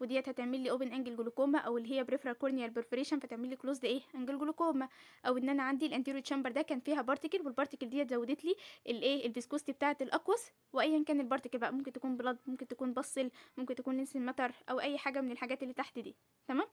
وديت هتعمل لي open angle glaucoma أو اللي هي peripheral corneal perforation فتعمل لي closed إيه؟ angle glaucoma أو إن أنا عندي ال anterior chamber ده كان فيها particle وال particle ديت زودت لي الايه ال viscosity بتاعة ال aqueous وايا كان ال particle بقى ممكن تكون blood ممكن تكون pus cell ممكن تكون lens matter أو أي حاجة من الحاجات اللي تحت دي. تمام؟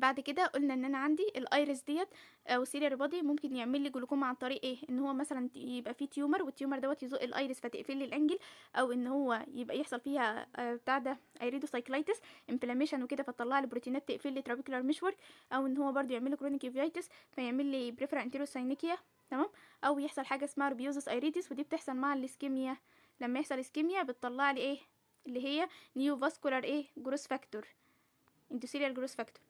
بعد كده قلنا إن أنا عندي ال iris ديت أو ciliary body ممكن يعمل لي جلوكوما عن طريق إيه؟ إن هو مثلا يبقى فيه tumor وال tumor دوت يزق ال iris فتقفل لي ال angle أو إن هو يبقى يحصل فيها آه بتاع ده iridocyclitis inflammation وكده فتطلع لي بروتينات تقفل لي trabecular meshwork أو إن هو برضو يعمل لي chronic uveitis فيعمل لي peripheral anterior synechia تمام؟ أو يحصل حاجة اسمها rubeosis iridis ودي بتحصل مع ال ischemia. لما يحصل ischemia بتطلع لي إيه؟ اللي هي neovascular إيه growth factor endothelial growth factor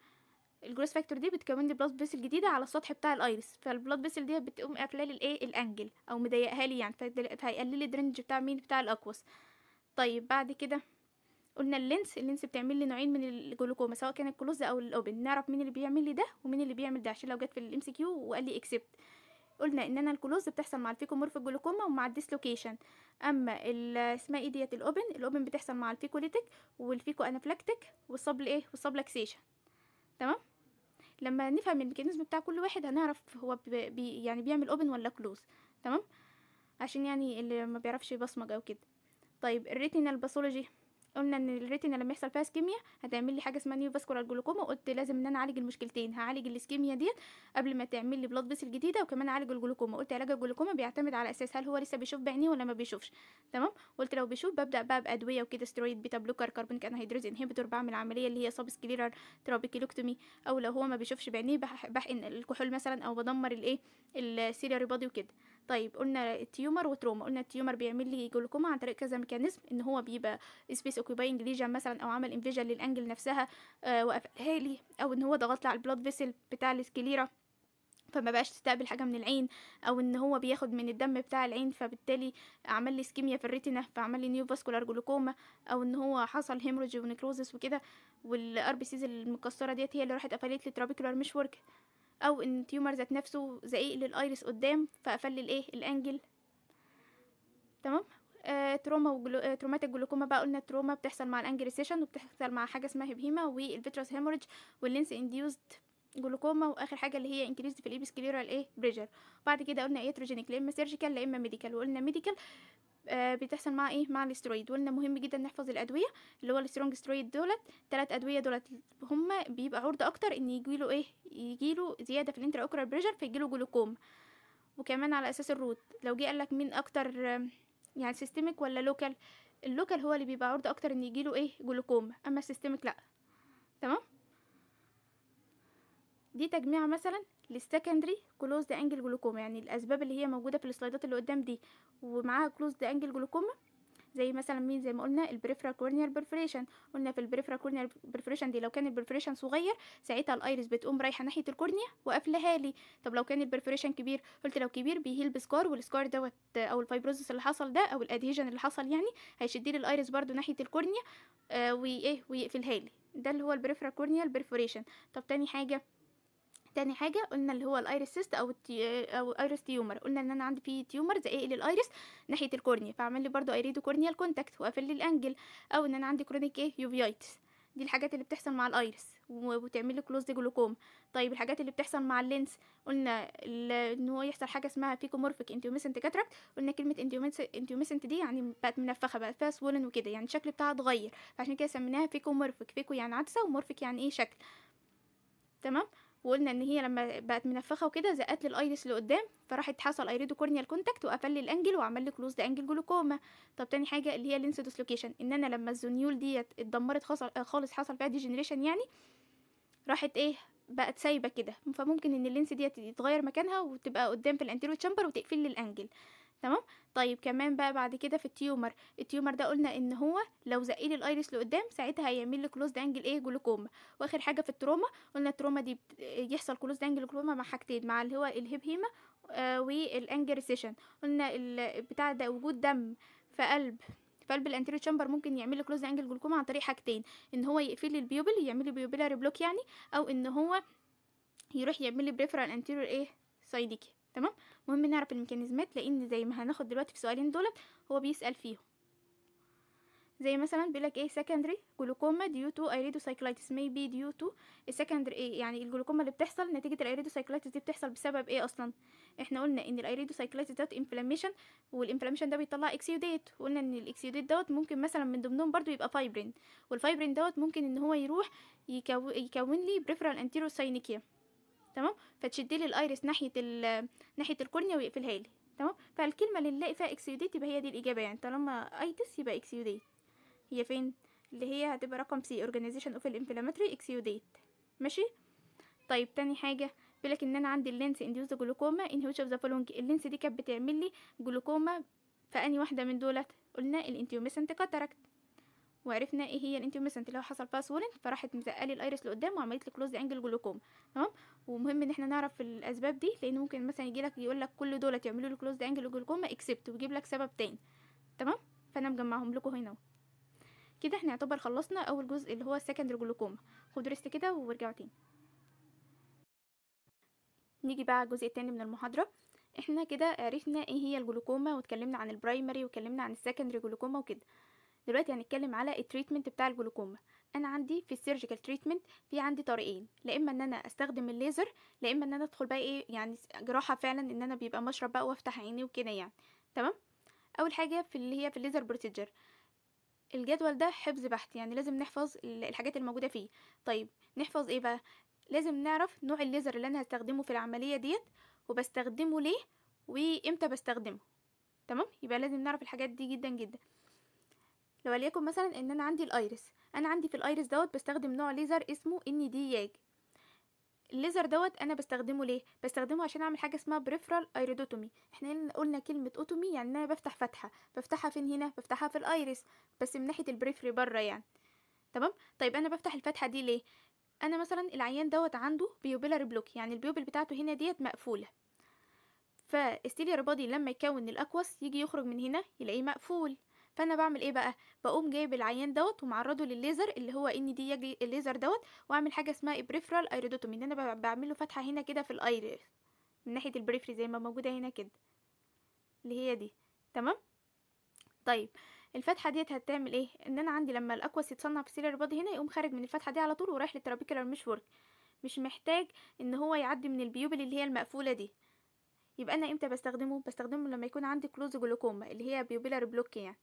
ال growth factor دي بتكون لي blood vessel جديدة على السطح بتاع ال iris فال blood vessel دي بتقوم قافلة لي الايه؟ ال angle أو مضيقها لي يعني فهيقلل لي ال drainage بتاع مين؟ بتاع ال aqueous طيب بعد كده قلنا ال lens. ال lens بتعمل لي نوعين من الجلوكوما سواء كان ال close أو ال open نعرف مين اللي بيعمل لي ده ومين اللي بيعمل ده عشان لو جت في ال MCQ وقال لي except قلنا إن أنا ال close بتحصل مع ال phacomorphic glaucoma ومع ال dislocation. أما اسمها إيه ديت؟ ال open ال open بتحصل مع ال phacolytic وال phacoanaphylactic وال sub إيه؟ وال subluxation تمام؟ لما نفهم ال mechanism بتاع كل واحد هنعرف هو بي يعني بيعمل open ولا close تمام؟ عشان يعني اللي ما بيعرفش يبصمج أو كده. طيب ال retinal pathology قلنا إن ال retina لما يحصل فيها ischemia هتعمل لي حاجة اسمها neovascular glaucoma قلت لازم إن أنا أعالج المشكلتين هعالج ال ischemia ديت قبل ما تعمل لي blood vessel جديدة وكمان أعالج الجلوكوما. قلت علاج الجلوكوما بيعتمد على أساس هل هو لسه بيشوف بعينيه ولا ما بيشوفش. تمام؟ قلت لو بيشوف ببدأ بقى بأدوية وكده steroid beta blocker carbonic anhydrase inhibitor بعمل عملية اللي هي subscleral trabeculectomy أو لو هو ما بيشوفش بعينيه بحقن الكحول مثلا أو بدمر الإيه؟ ال ciliary body وكده. طيب قلنا ال tumor و trauma قلنا ال tumor بيعمل لي جلوكوما عن طريق كذا mechanism إن هو بيبقى space occupying lesion مثلا أو عمل invasion لل angle نفسها آه وقفلها لي أو إن هو ضغط لي على ال blood vessel بتاع ال sclera فما بقاش تستقبل حاجة من العين أو إن هو بياخد من الدم بتاع العين فبالتالي عمل لي ischemia في ال retina فعمل لي neovascular glaucoma أو إن هو حصل hemorrhage و necrosis وكده وال RBCs المكسرة ديت هي اللي راحت قفلت لي trabecular meshwork أو إن ال tumor ذات نفسه زق لي ال iris قدام فقفل الإيه؟ ال angle تمام؟ آه trauma وجلو... آه traumatic glaucoma بقى قلنا ال trauma بتحصل مع ال angle recession وبتحصل مع حاجة اسمها hyphema وال vitreous hemorrhage وال lens induced glaucoma وآخر حاجة اللي هي increased في ال episcleral إيه؟ pressure بعد كده قلنا iatrogenic لا اما surgical لا إما medical وقلنا medical بتحصل مع إيه؟ مع الاسترويد. وقلنا مهم جدا نحفظ الأدوية اللي هو ال strong steroid دولت. ثلاث أدوية دولت هما بيبقى عرضه أكتر إن يجيله إيه؟ يجيله زيادة في ال intraocular pressure فيجيله جلوكوما. وكمان على أساس ال route. لو جه قالك مين أكتر يعني systemic ولا local ال local هو اللي بيبقى عرضه أكتر إن يجيله إيه؟ جلوكوما. أما ال systemic لا. تمام؟ دي تجميع مثلا لل secondary closed angle glaucoma يعني الأسباب اللي هي موجودة في ال slideات اللي قدام دي. ومعاها closed angle glaucoma زي مثلا مين؟ زي ما قلنا ال peripheral corneal perforation قلنا في ال peripheral corneal perforation دي لو كان ال perforation صغير ساعتها ال iris بتقوم رايحة ناحية ال cornea وقافلها لي. طب لو كان ال perforation كبير قلت لو كبير بي heal ب scar وال scar دوت أو ال fibrosis اللي حصل ده أو ال adhesion اللي حصل يعني هيشد لي ال iris برده ناحية ال cornea آه وإيه؟ ويقفلها لي. ده اللي هو ال peripheral corneal perforation طب تاني حاجة تاني حاجة قلنا اللي هو ال iris cyst أو. أو iris tumor قلنا إن أنا عندي فيه tumor زق لي ال iris ناحية ال cornea فعمل لي برضو iridocorneal contact وقفل لي ال angle أو إن أنا عندي chronic إيه؟ uveitis دي الحاجات اللي بتحصل مع ال iris وتعمل لي close glaucoma طيب الحاجات اللي بتحصل مع ال lens قلنا إن هو يحصل حاجة اسمها phacomorphic intumescent cataract قلنا كلمة intumescent دي يعني بقت منفخة بقت فيها swollen وكده يعني الشكل بتاعها اتغير فعشان كده سميناها phacomorphic phaco يعني عدسة و morphic يعني إيه شكل. تمام؟ وقلنا إن هي لما بقت منفخة وكده زقت لي لقدام فراحت حصل iridocorneal contact وقفل لي ال angle وعمل لي close angle glaucoma. طب تاني حاجة اللي هي lens dislocation إن أنا لما ال zonule ديت اتدمرت خالص حصل فيها degeneration يعني راحت إيه بقت سايبة كده. فممكن إن ال lens ديت يتغير مكانها وتبقى قدام في ال anterior chamber وتقفل لي ال angle. تمام؟ طيب كمان بقى بعد كده في ال tumor ال tumor ده قلنا إن هو لو زقلي ال iris لقدام ساعتها هيعمل لي closed angle إيه؟ جلوكوما. وآخر حاجة في ال trauma قلنا ال trauma دي يحصل closed angle glaucoma مع حاجتين مع اللي هو ال hyphema آه وال angle recession قلنا بتاع ده وجود دم في قلب قلب ال anterior chamber ممكن يعمل لي closed angle glaucoma عن طريق حاجتين إن هو يقفل لي ال pupil يعمل لي pupillary block يعني أو إن هو يروح يعمل لي peripheral anterior إيه؟ synechiae تمام؟ مهم نعرف ال mechanisms ات لأن زي ما هناخد دلوقتي في السؤالين دولت هو بيسأل فيهم. زي مثلا بيقولك إيه secondary glaucoma due to iridocyclitis may be due to ال secondary إيه يعني الجلوكوما اللي بتحصل نتيجة ال iridocyclitis دي بتحصل بسبب إيه أصلا. إحنا قلنا إن ال iridocyclitis دوت inflammation وال inflammation ده بيطلع exudate وقلنا إن ال exudate دوت ممكن مثلا من ضمنهم برضو يبقى fibrin وال fibrin دوت ممكن إن هو يروح يكو... يكون لي peripheral anterior synechiae تمام؟ فتشد لي ال iris ناحيه. ناحية ال cornea ويقفلها لي تمام؟ فالكلمة اللي نلاقي فيها exudate يبقى هي دي الإجابة يعني طالما itis يبقى exudate هي فين؟ اللي هي هتبقى رقم C organization of inflammatory exudate ماشي؟ طيب تاني حاجة بيقولك إن أنا عندي ال lens induced glaucoma إن which of the following ال lens دي كانت بتعمل لي جلوكوما في أنهي واحدة من دولت؟ قلنا ال intumescent cataract وعرفنا إيه هي ال intumescent هو حصل فيها swollen فراحت مزقلي ال iris لقدام وعملت لي closed angle glaucoma تمام؟ ومهم ان إحنا نعرف الاسباب دي لأن ممكن مثلا يجي لك يقول لك كل دولت يعملوا لي closed angle glaucoma except ويجيب لك سبب تاني. تمام؟ فأنا مجمعهم لكم هنا كده إحنا يعتبر خلصنا أول جزء اللي هو ال secondary glaucoma خدوا rest كده وارجعوا تاني. نيجي بقى الجزء التاني من المحاضرة. إحنا كده عرفنا إيه هي الجلوكوما واتكلمنا عن ال primary واتكلمنا عن ال secondary glaucoma وكده. دلوقتي هنتكلم على ال treatment بتاع الجلوكوما. أنا عندي في ال surgical treatment في عندي طريقين لا إما إن أنا أستخدم الليزر لا إما إن أنا أدخل بقى إيه يعني جراحة فعلا إن أنا بيبقى مشرط بقى وأفتح عيني وكده يعني. تمام؟ أول حاجة في اللي هي في ال laser procedure الجدول ده حفظ بحث يعني لازم نحفظ الحاجات الموجودة فيه. طيب نحفظ إيه بقى؟ لازم نعرف نوع الليزر اللي أنا هستخدمه في العملية ديت وبستخدمه ليه وإمتى بستخدمه. تمام؟ يبقى لازم نعرف الحاجات دي جدا جدا. لو وليكن مثلا إن أنا عندي ال iris. أنا عندي في ال iris دوت بستخدم نوع ليزر اسمه Nd:YAG. الليزر دوت أنا بستخدمه ليه؟ بستخدمه عشان أعمل حاجة اسمها peripheral iridotomy إحنا قلنا كلمة otomy يعني أنا بفتح فتحة. بفتحها فين هنا؟ بفتحها في ال iris بس من ناحية ال periphery برة يعني. تمام؟ طيب أنا بفتح الفتحة دي ليه؟ أنا مثلا العيان دوت عنده pupillary block. يعني ال pupil بتاعته هنا ديت مقفولة. فال ciliary body لما يكون ال aqueous يجي يخرج من هنا يلاقيه مقفول. فأنا بعمل إيه بقى؟ بقوم جايب العيان دوت ومعرضه للليزر اللي هو Nd:YAG الليزر دوت وأعمل حاجة اسمها peripheral iridotomy إن أنا بعمل له فتحه هنا كده في ال iris من ناحية ال periphery زي ما موجودة هنا كده اللي هي دي تمام؟ طيب الفتحه ديت هتعمل إيه؟ إن أنا عندي لما ال aqueous يتصنع في ال ciliary body هنا يقوم خارج من الفتحه دي على طول ورايح لل trabecular meshwork مش محتاج إن هو يعدي من ال pupil اللي هي المقفولة دي. يبقى أنا إمتى بستخدمه؟ بستخدمه لما يكون عندي closed glaucoma اللي هي pupillary block يعني.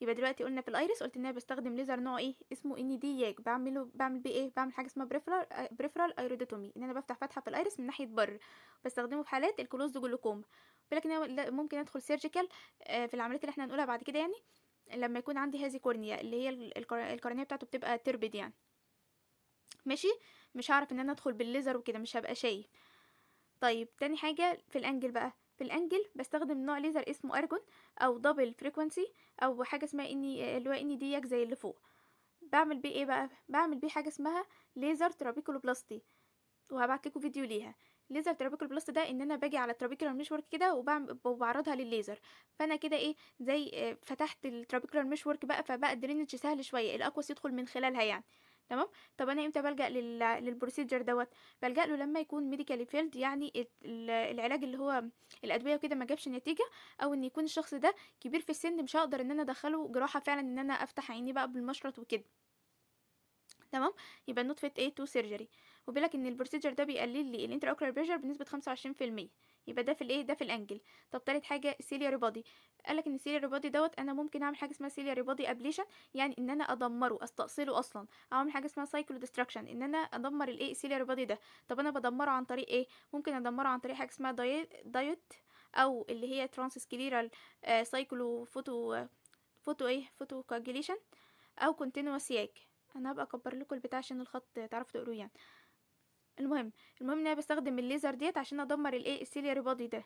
يبقى دلوقتي قلنا في ال iris قلت إن أنا بستخدم ليزر نوع إيه؟ اسمه Nd:YAG بعمله بعمل بيه إيه؟ بعمل حاجة اسمها peripheral peripheral iridotomy إن أنا بفتح فتحة في ال iris من ناحية بره بستخدمه في حالات الكلوز جلوكوما. أنا ممكن أدخل سيرجيكال في العمليات اللي إحنا هنقولها بعد كده يعني لما يكون عندي هذه كورنيا اللي هي القرنيه بتاعته بتبقى تربد يعني. ماشي؟ مش هعرف إن أنا أدخل بالليزر وكده مش هبقى شايف. طيب تاني حاجة في الانجل بقى. في الانجل بستخدم نوع ليزر اسمه أرجون أو دبل فريكوانسي أو حاجة اسمها إني اللي هو إني ديك زي اللي فوق. بعمل بيه إيه بقى؟ بعمل بيه حاجة اسمها laser trabeculoplasty وهبعت لكم فيديو ليها. laser trabeculoplasty ده إن أنا باجي على ال trabecular meshwork كده وبعرضها للليزر فأنا كده إيه؟ زي فتحت ال trabecular meshwork بقى فبقى ال drainage سهل شوية. ال aqueous يدخل من خلالها يعني. تمام؟ طب أنا إمتى بلجأ لل... لل procedure دوت؟ بلجأ له لما يكون medically failed يعني العلاج اللي هو الأدوية وكده ما جابش نتيجة أو إن يكون الشخص ده كبير في السن مش هقدر إن أنا أدخله جراحة فعلا إن أنا أفتح عيني بقى بالمشرط وكده. تمام؟ يبقى not fit إيه to surgery وبيقولك إن ال procedure ده بيقلل لي ال intraocular pressure بنسبة 25% يبقى ده في الايه ده في ال angle طب تالت حاجة ال ciliary body قالك إن ال ciliary body دوت أنا ممكن أعمل حاجة اسمها ciliary body ablation يعني إن أنا أدمره أستأصله أصلا. أعمل حاجة اسمها cyclodestruction إن أنا أدمر الايه ال ciliary body ده. طب أنا بدمره عن طريق إيه؟ ممكن أدمره عن طريق حاجة اسمها دايت أو اللي هي transscleral cyclophoto فوتو إيه؟ photocoagulation أو continuous YAG. أنا هبقى أكبر لكم البتاع عشان الخط تعرفوا تقروه يعني. المهم المهم إن أنا بستخدم الليزر ديت عشان أدمر الإيه ال ciliary body ده.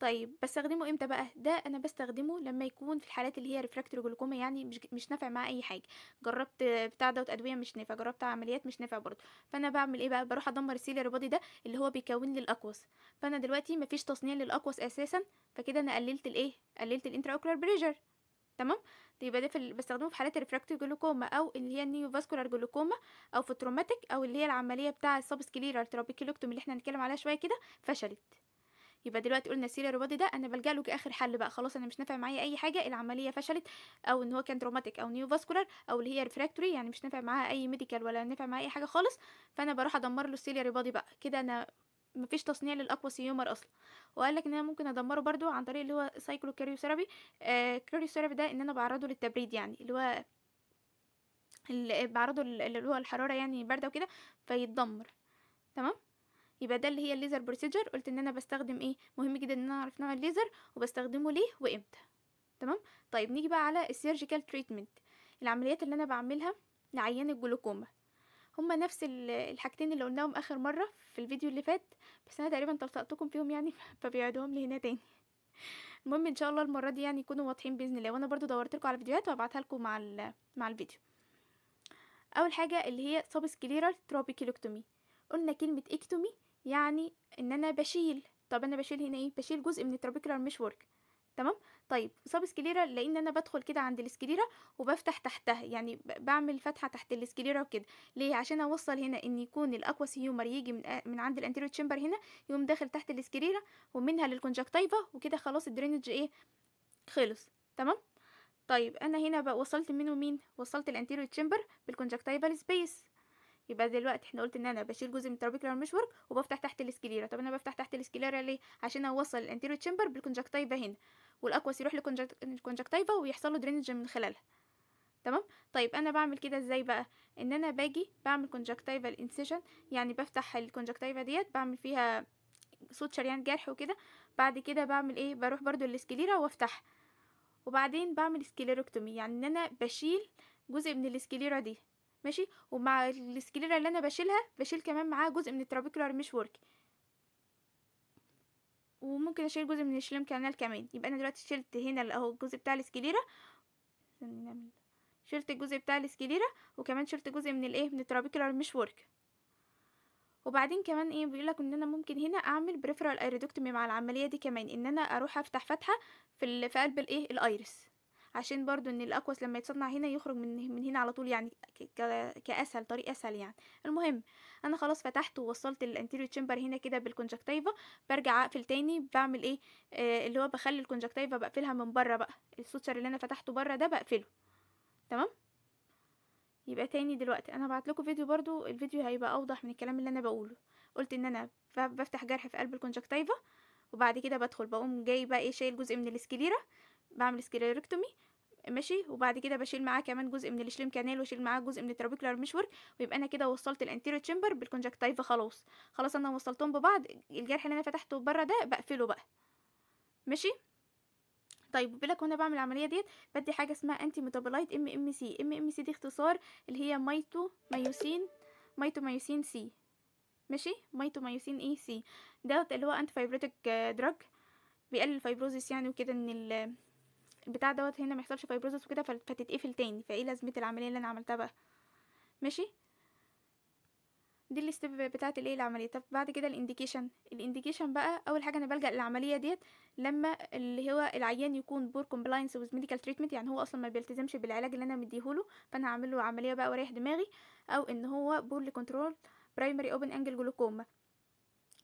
طيب بستخدمه إمتى بقى؟ ده أنا بستخدمه لما يكون في الحالات اللي هي refractory glaucoma يعني مش مش نافع معاه أي حاجة. جربت بتاع دوت أدوية مش نافع جربت عمليات مش نافع برضه. فأنا بعمل إيه بقى؟ بروح أدمر ال ciliary body ده اللي هو بيكون لي ال aqueous فأنا دلوقتي مفيش تصنيع لل aqueous أساسا فكده أنا قللت الإيه؟ قللت ال intraocular pressure. تمام يبقى ده في. بستخدمه في حالات ال refractory glaucoma أو اللي هي ال neovascular glaucoma أو في ال traumatic أو اللي هي العملية بتاع ال subscleral trabeculectomy اللي إحنا هنتكلم عليها شوية كده فشلت يبقى دلوقتي قلنا ال ciliary body ده أنا بلجأ له كآخر حل بقى خلاص أنا مش نافع معايا أي حاجة العملية فشلت أو إن هو كان traumatic أو neovascular أو اللي هي refractory يعني مش نافع معاها أي medical ولا نافع معاها أي حاجة خالص فأنا بروح أدمر له ال ciliary body بقى كده أنا مفيش تصنيع لل aqueous humor أصلا. وقال لك إن أنا ممكن أدمره برضو عن طريق اللي هو cyclocryotherapy آه cryotherapy ده إن أنا بعرضه للتبريد يعني اللي هو اللي بعرضه اللي هو الحرارة يعني باردة وكده فيتدمر. تمام؟ يبقى ده اللي هي ال laser procedure قلت إن أنا بستخدم إيه؟ مهم جدا إن أنا أعرف نوع الليزر وبستخدمه ليه وإمتى. تمام؟ طيب نيجي بقى على ال surgical treatment العمليات اللي أنا بعملها لعيان الجلوكوما. هما نفس الحاجتين اللي قلناهم آخر مرة في الفيديو اللي فات بس أنا تقريبا طلقتكم فيهم يعني فبيعيدوهم لي هنا تاني. المهم إن شاء الله المرة دي يعني يكونوا واضحين بإذن الله وأنا برضو دورت لكم على فيديوهات وهبعتها لكم مع مع الفيديو. أول حاجة اللي هي subscleral trabeculectomy. قلنا كلمة ectomy يعني إن أنا بشيل. طب أنا بشيل هنا إيه؟ بشيل جزء من ال trabecular meshwork تمام؟ طيب sub sclera لإن أنا بدخل كده عند ال sclera وبفتح تحتها يعني بعمل فتحة تحت ال sclera وكده. ليه؟ عشان أوصل هنا إن يكون ال aqueous humor يجي من من عند ال anterior chamber هنا يقوم داخل تحت ال sclera ومنها لل conjunctiva وكده خلاص ال drainage إيه؟ خلص. تمام؟ طيب أنا هنا بقى وصلت مين؟ ومين وصلت ال anterior chamber بال conjunctival space. يبقى دلوقتي إحنا قلت إن أنا بشيل جزء من ال trabecular meshwork وبفتح تحت ال sclera طب أنا بفتح تحت ال sclera ليه؟ عشان أوصل ال anterior chamber بال conjunctiva هنا وال aqueous يروح لل conjunctiva ويحصل له drainage من خلالها. تمام؟ طيب أنا بعمل كده إزاي بقى؟ إن أنا باجي بعمل conjunctival incision يعني بفتح ال conjunctiva ديت بعمل فيها صوت شريان جرح وكده. بعد كده بعمل إيه؟ بروح برضو لل sclera وافتح وبعدين بعمل sclerectomy يعني إن أنا بشيل جزء من ال sclera دي. ماشي؟ ومع ال sclera اللي أنا بشيلها بشيل كمان معاها جزء من ال trabecular meshwork وممكن أشيل جزء من ال Schlemm canal كمان. يبقى أنا دلوقتي شلت هنا أهو الجزء بتاع ال sclera شلت الجزء بتاع ال sclera وكمان شلت جزء من الايه من ال trabecular meshwork وبعدين كمان إيه بيقول لك إن أنا ممكن هنا أعمل peripheral iridectomy مع العملية دي كمان. إن أنا أروح أفتح فتحة في في قلب الايه ال iris عشان برضو إن ال aqueous لما يتصنع هنا يخرج من من هنا على طول يعني كأسهل طريق أسهل يعني. المهم أنا خلاص فتحت ووصلت ال anterior chamber هنا كده بال conjunctiva برجع أقفل تاني بعمل إيه؟ آه اللي هو بخلي ال conjunctiva بقفلها من بره بقى. ال suture اللي أنا فتحته بره ده بقفله. تمام؟ يبقى تاني دلوقتي. أنا بعت لكم فيديو برضو الفيديو هيبقى أوضح من الكلام اللي أنا بقوله. قلت إن أنا بفتح جرح في قلب ال conjunctiva وبعد كده بدخل بقوم جاي بقى إيه شايل جزء من ال sclera بعمل sclerectomy ماشي؟ وبعد كده بشيل معاه كمان جزء من ال Schlemm canal واشيل معاه جزء من ال trabecular meshwork ويبقى أنا كده وصلت ال anterior chamber بال conjunctiva خلاص. خلاص أنا وصلتهم ببعض الجرح اللي أنا فتحته بره ده بقفله بقى. ماشي؟ طيب بيقول لك وأنا بعمل العملية ديت بدي حاجة اسمها انتي ميتابولايت ام ام سي ام ام سي دي اختصار اللي هي mitomycin mitomycin C ماشي؟ mitomycin C دوت اللي هو antifibrotic drug بيقلل ال fibrosis يعني وكده ان البتاع دوت هنا ما يحصلش fibrosis وكده فتتقفل تاني. فإيه لازمة العملية اللي أنا عملتها بقى؟ ماشي؟ دي ال step بتاعة الايه العملية. طب بعد كده ال indication ال indication بقى أول حاجة أنا بلجأ للعملية ديت لما اللي هو العيان يكون poor compliance with medical treatment يعني هو أصلا ما بيلتزمش بالعلاج اللي أنا مديهوله فأنا هعمل له عملية بقى وأريح دماغي أو إن هو poor control primary open angle glaucoma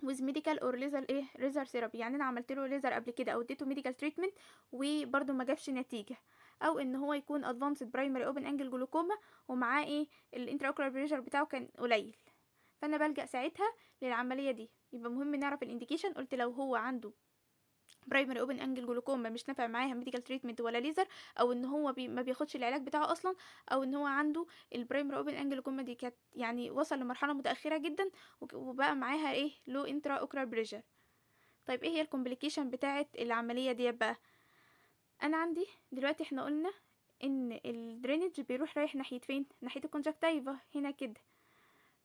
with medical or laser إيه laser therapy. يعني أنا عملت له ليزر قبل كده أو اديته medical treatment وبرده ما جابش نتيجة. أو إن هو يكون advanced primary open angle glaucoma ومعاه إيه ال intraocular pressure بتاعه كان قليل. فأنا بلجأ ساعتها للعملية دي. يبقى مهم نعرف ال indication قلت لو هو عنده primary open angle glaucoma مش نافع معاها medical treatment ولا ليزر أو إن هو بي ما بياخدش العلاج بتاعه أصلا أو إن هو عنده ال primary open angle glaucoma دي كانت يعني وصل لمرحلة متأخرة جدا وبقى معاها إيه؟ low intraocular pressure طيب إيه هي ال complication بتاعه العملية دي بقى؟ أنا عندي دلوقتي إحنا قلنا إن ال drainage بيروح رايح ناحية فين؟ ناحية ال conjunctiva هنا كده.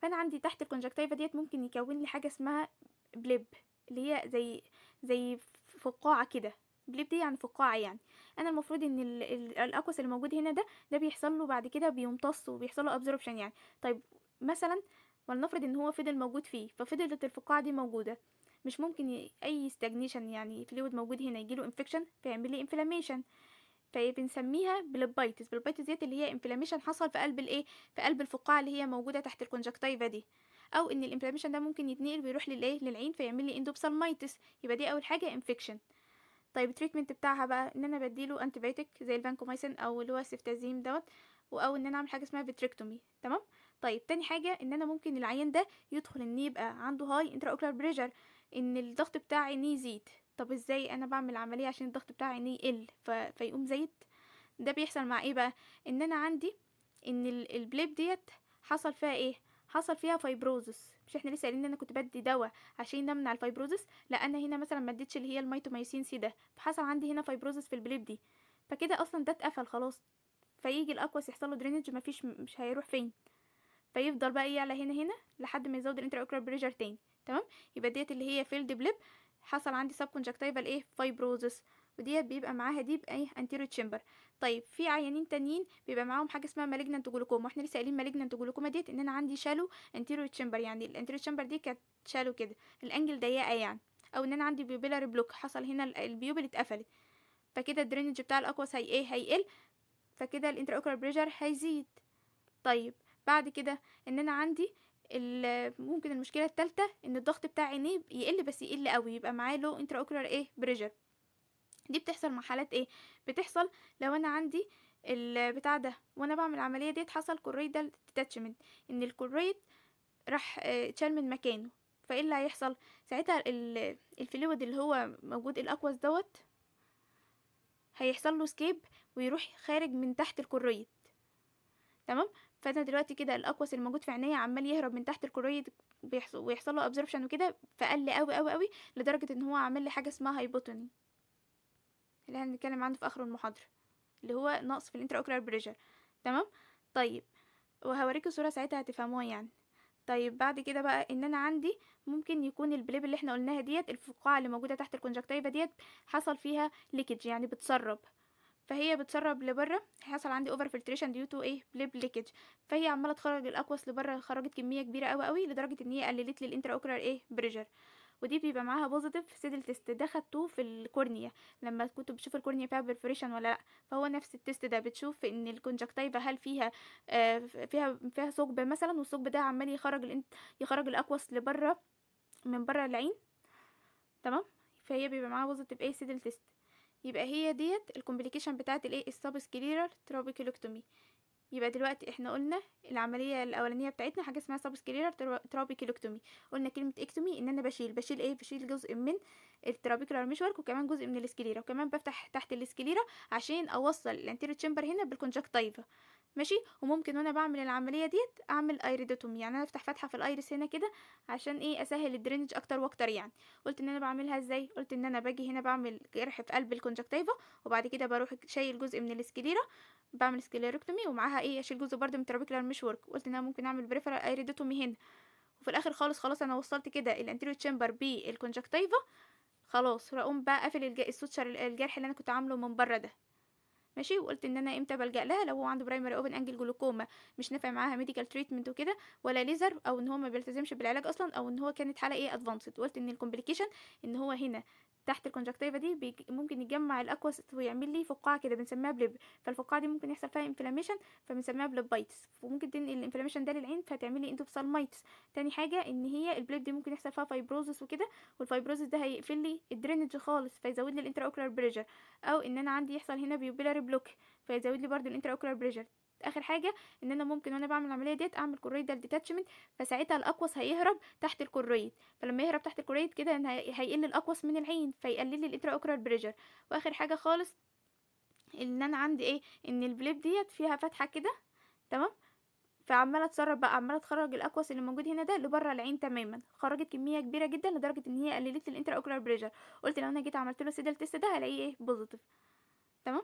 فأنا عندي تحت ال conjunctiva ديت ممكن يكون لي حاجة اسمها bleb اللي هي زي زي فقاعة كده. bleb دي يعني فقاعة يعني. أنا المفروض إن ال aqueous اللي موجود هنا ده ده بيحصل له بعد كده بيمتص وبيحصل له absorption يعني. طيب مثلا ولنفرض إن هو فضل موجود فيه ففضلت الفقاعة دي موجودة. مش ممكن أي stagnation يعني fluid موجود هنا يجيله infection فيعمل لي inflammation فبنسميها blebitis blebitis ديت اللي هي inflammation حصل في قلب الإيه؟ في قلب الفقاعة اللي هي موجودة تحت ال conjunctiva دي. أو إن ال inflammation ده ممكن يتنقل ويروح للايه للعين فيعمل لي endophthalmitis يبقى دي أول حاجة infection طيب ال treatment بتاعها بقى إن أنا بديله antibiotic زي الفانكومايسين أو اللي هو ال ceftazidime دوت أو إن أنا أعمل حاجة اسمها vitrectomy تمام؟ طيب تاني حاجة إن أنا ممكن العيان ده يدخل إن يبقى عنده high intraocular pressure إن الضغط بتاع عينيه يزيد. طب إزاي أنا بعمل عملية عشان الضغط بتاع عينيه يقل؟ ف... فيقوم زايد. ده بيحصل مع إيه بقى؟ إن أنا عندي إن ال- ال bleb ديت حصل فيها إيه؟ حصل فيها fibrosis. مش إحنا لسه قايلين إن أنا كنت بدي دواء عشان نمنع ال fibrosis؟ لا أنا هنا مثلا ما اديتش اللي هي ال mitomycin C ده. فحصل عندي هنا fibrosis في ال bleb دي. فكده أصلا ده اتقفل خلاص. فيجي ال aqueous يحصل له drainage مفيش مش هيروح فين. فيفضل بقى يعلى هنا هنا لحد ما يزود ال intraocular pressure تاني. تمام؟ يبقى ديت اللي هي failed bleb حصل عندي subconjunctival إيه؟ fibrosis. وديت بيبقى معاها deep إيه anterior chamber طيب في عيانين تانيين بيبقى معاهم حاجة اسمها malignant glaucoma وإحنا لسه قايلين malignant glaucoma ديت إن أنا عندي shallow anterior chamber يعني ال anterior chamber دي كانت shallow كده ال angle ضيقة يعني أو إن أنا عندي pupillary block حصل هنا ال- ال pupil اتقفلت فكده ال drainage بتاع ال aqueous هي إيه؟ هيقل فكده ال intraocular pressure هيزيد. طيب بعد كده إن أنا عندي ممكن المشكلة الثالثه إن الضغط بتاع عينيه يقل بس يقل قوي يبقى معاه low intraocular إيه؟ pressure دي بتحصل مع حالات إيه؟ بتحصل لو أنا عندي البتاع ده وأنا بعمل العملية ديت حصل choroidal detachment إن ال choroid راح آه، اتشال من مكانه. فإيه اللي هيحصل؟ ساعتها ال- ال fluid اللي هو موجود ال aqueous دوت هيحصل له escape ويروح خارج من تحت ال choroid تمام؟ فأنا دلوقتي كده ال aqueous الموجود في عينيا عمال يهرب من تحت ال choroid ويحصل له absorption وكده فقل قوي قوي قوي لدرجة إن هو عامل لي حاجة اسمها hypotony اللي هنتكلم عنه في آخر المحاضرة اللي هو نقص في ال intraocular pressure تمام؟ طيب وهوريكم صورة ساعتها هتفهموها يعني. طيب بعد كده بقى إن أنا عندي ممكن يكون ال bleb اللي إحنا قلناها ديت الفقاعة اللي موجودة تحت ال conjunctiva ديت حصل فيها leakage يعني بتسرب. فهي بتسرب لبرة حصل عندي over filtration due to إيه bleb leakage فهي عمالة تخرج ال aqueous لبرة خرجت كمية كبيرة قوي قوي لدرجة إن هي قللت لي ال intraocular إيه pressure ودي بيبقى معاها positive Seidel test ده خدتوه في ال cornea لما كنتوا بتشوفوا ال cornea فيها perforation ولا لأ. فهو نفس ال test ده بتشوف إن ال conjunctiva هل فيها آه فيها فيها ثقب مثلا والثقب ده عمال يخرج يخرج ال aqueous لبرة من برة العين. تمام؟ فهي بيبقى معاها positive إيه Seidel test يبقى هي ديت ال complication بتاعت الايه ال subscleral trabeculectomy يبقى دلوقتي إحنا قلنا العملية الأولانية بتاعتنا حاجة اسمها subscleral trabeculectomy قلنا كلمة ectomy إن أنا بشيل بشيل إيه؟ بشيل جزء من ال trabecular meshwork وكمان جزء من ال sclera وكمان بفتح تحت ال sclera عشان أوصل ال anterior chamber هنا بال conjunctiva ماشي؟ وممكن وأنا بعمل العملية ديت أعمل iridotomy يعني أنا أفتح فتحة في ال iris هنا كده عشان إيه؟ أسهل ال drainage أكتر وأكتر يعني. قلت إن أنا بعملها إزاي؟ قلت إن أنا باجي هنا بعمل جرح في قلب ال conjunctiva وبعد كده بروح شايل جزء من ال sclera بعمل sclerectomy ومعاها إيه؟ أشيل جزء برده من ال trabecular meshwork قلت إن أنا ممكن أعمل peripheral iridotomy هنا. وفي الآخر خالص خلاص أنا وصلت كده ال anterior chamber بال conjunctiva خلاص هقوم بقى قافل ال suture الجرح اللي أنا كنت عامله من بره ده. ماشي وقلت إن أنا إمتى بلجأ لها لو هو عنده primary open angle glaucoma مش نافع معاها medical treatment وكده ولا ليزر أو إن هو ما بيلتزمش بالعلاج أصلا أو إن هو كانت حالة إيه advanced وقلت إن ال complication إن هو هنا. تحت ال conjunctiva دي. ممكن يتجمع ال aqueous ويعمل لي فقاعة كده بنسميها bleb فالفقاعة دي ممكن يحصل فيها inflammation فبنسميها blebitis وممكن تنقل ال inflammation ده للعين فتعمل لي endophthalmitis تاني حاجة إن هي ال bleb دي ممكن يحصل فيها fibrosis وكده وال fibrosis ده هيقفل لي ال drainage خالص فيزود لي ال intraocular pressure أو إن أنا عندي يحصل هنا pupillary block فيزود لي برضو ال intraocular pressure آخر حاجة إن أنا ممكن وأنا بعمل العملية ديت أعمل choroidal detachment فساعتها ال aqueous هيهرب تحت ال choroid فلما يهرب تحت ال choroid كده هيقل ال aqueous من العين فيقلل لي ال intraocular pressure وآخر حاجة خالص إن أنا عندي إيه؟ إن ال bleb ديت فيها فتحة كده تمام؟ فعمالة تسرب بقى عمالة تخرج ال aqueous اللي موجود هنا ده لبرة العين تماما. خرجت كمية كبيرة جدا لدرجة إن هي قللت ال intraocular pressure قلت لو أنا جيت عملت له Seidel test ده هلاقيه إيه؟ positive تمام؟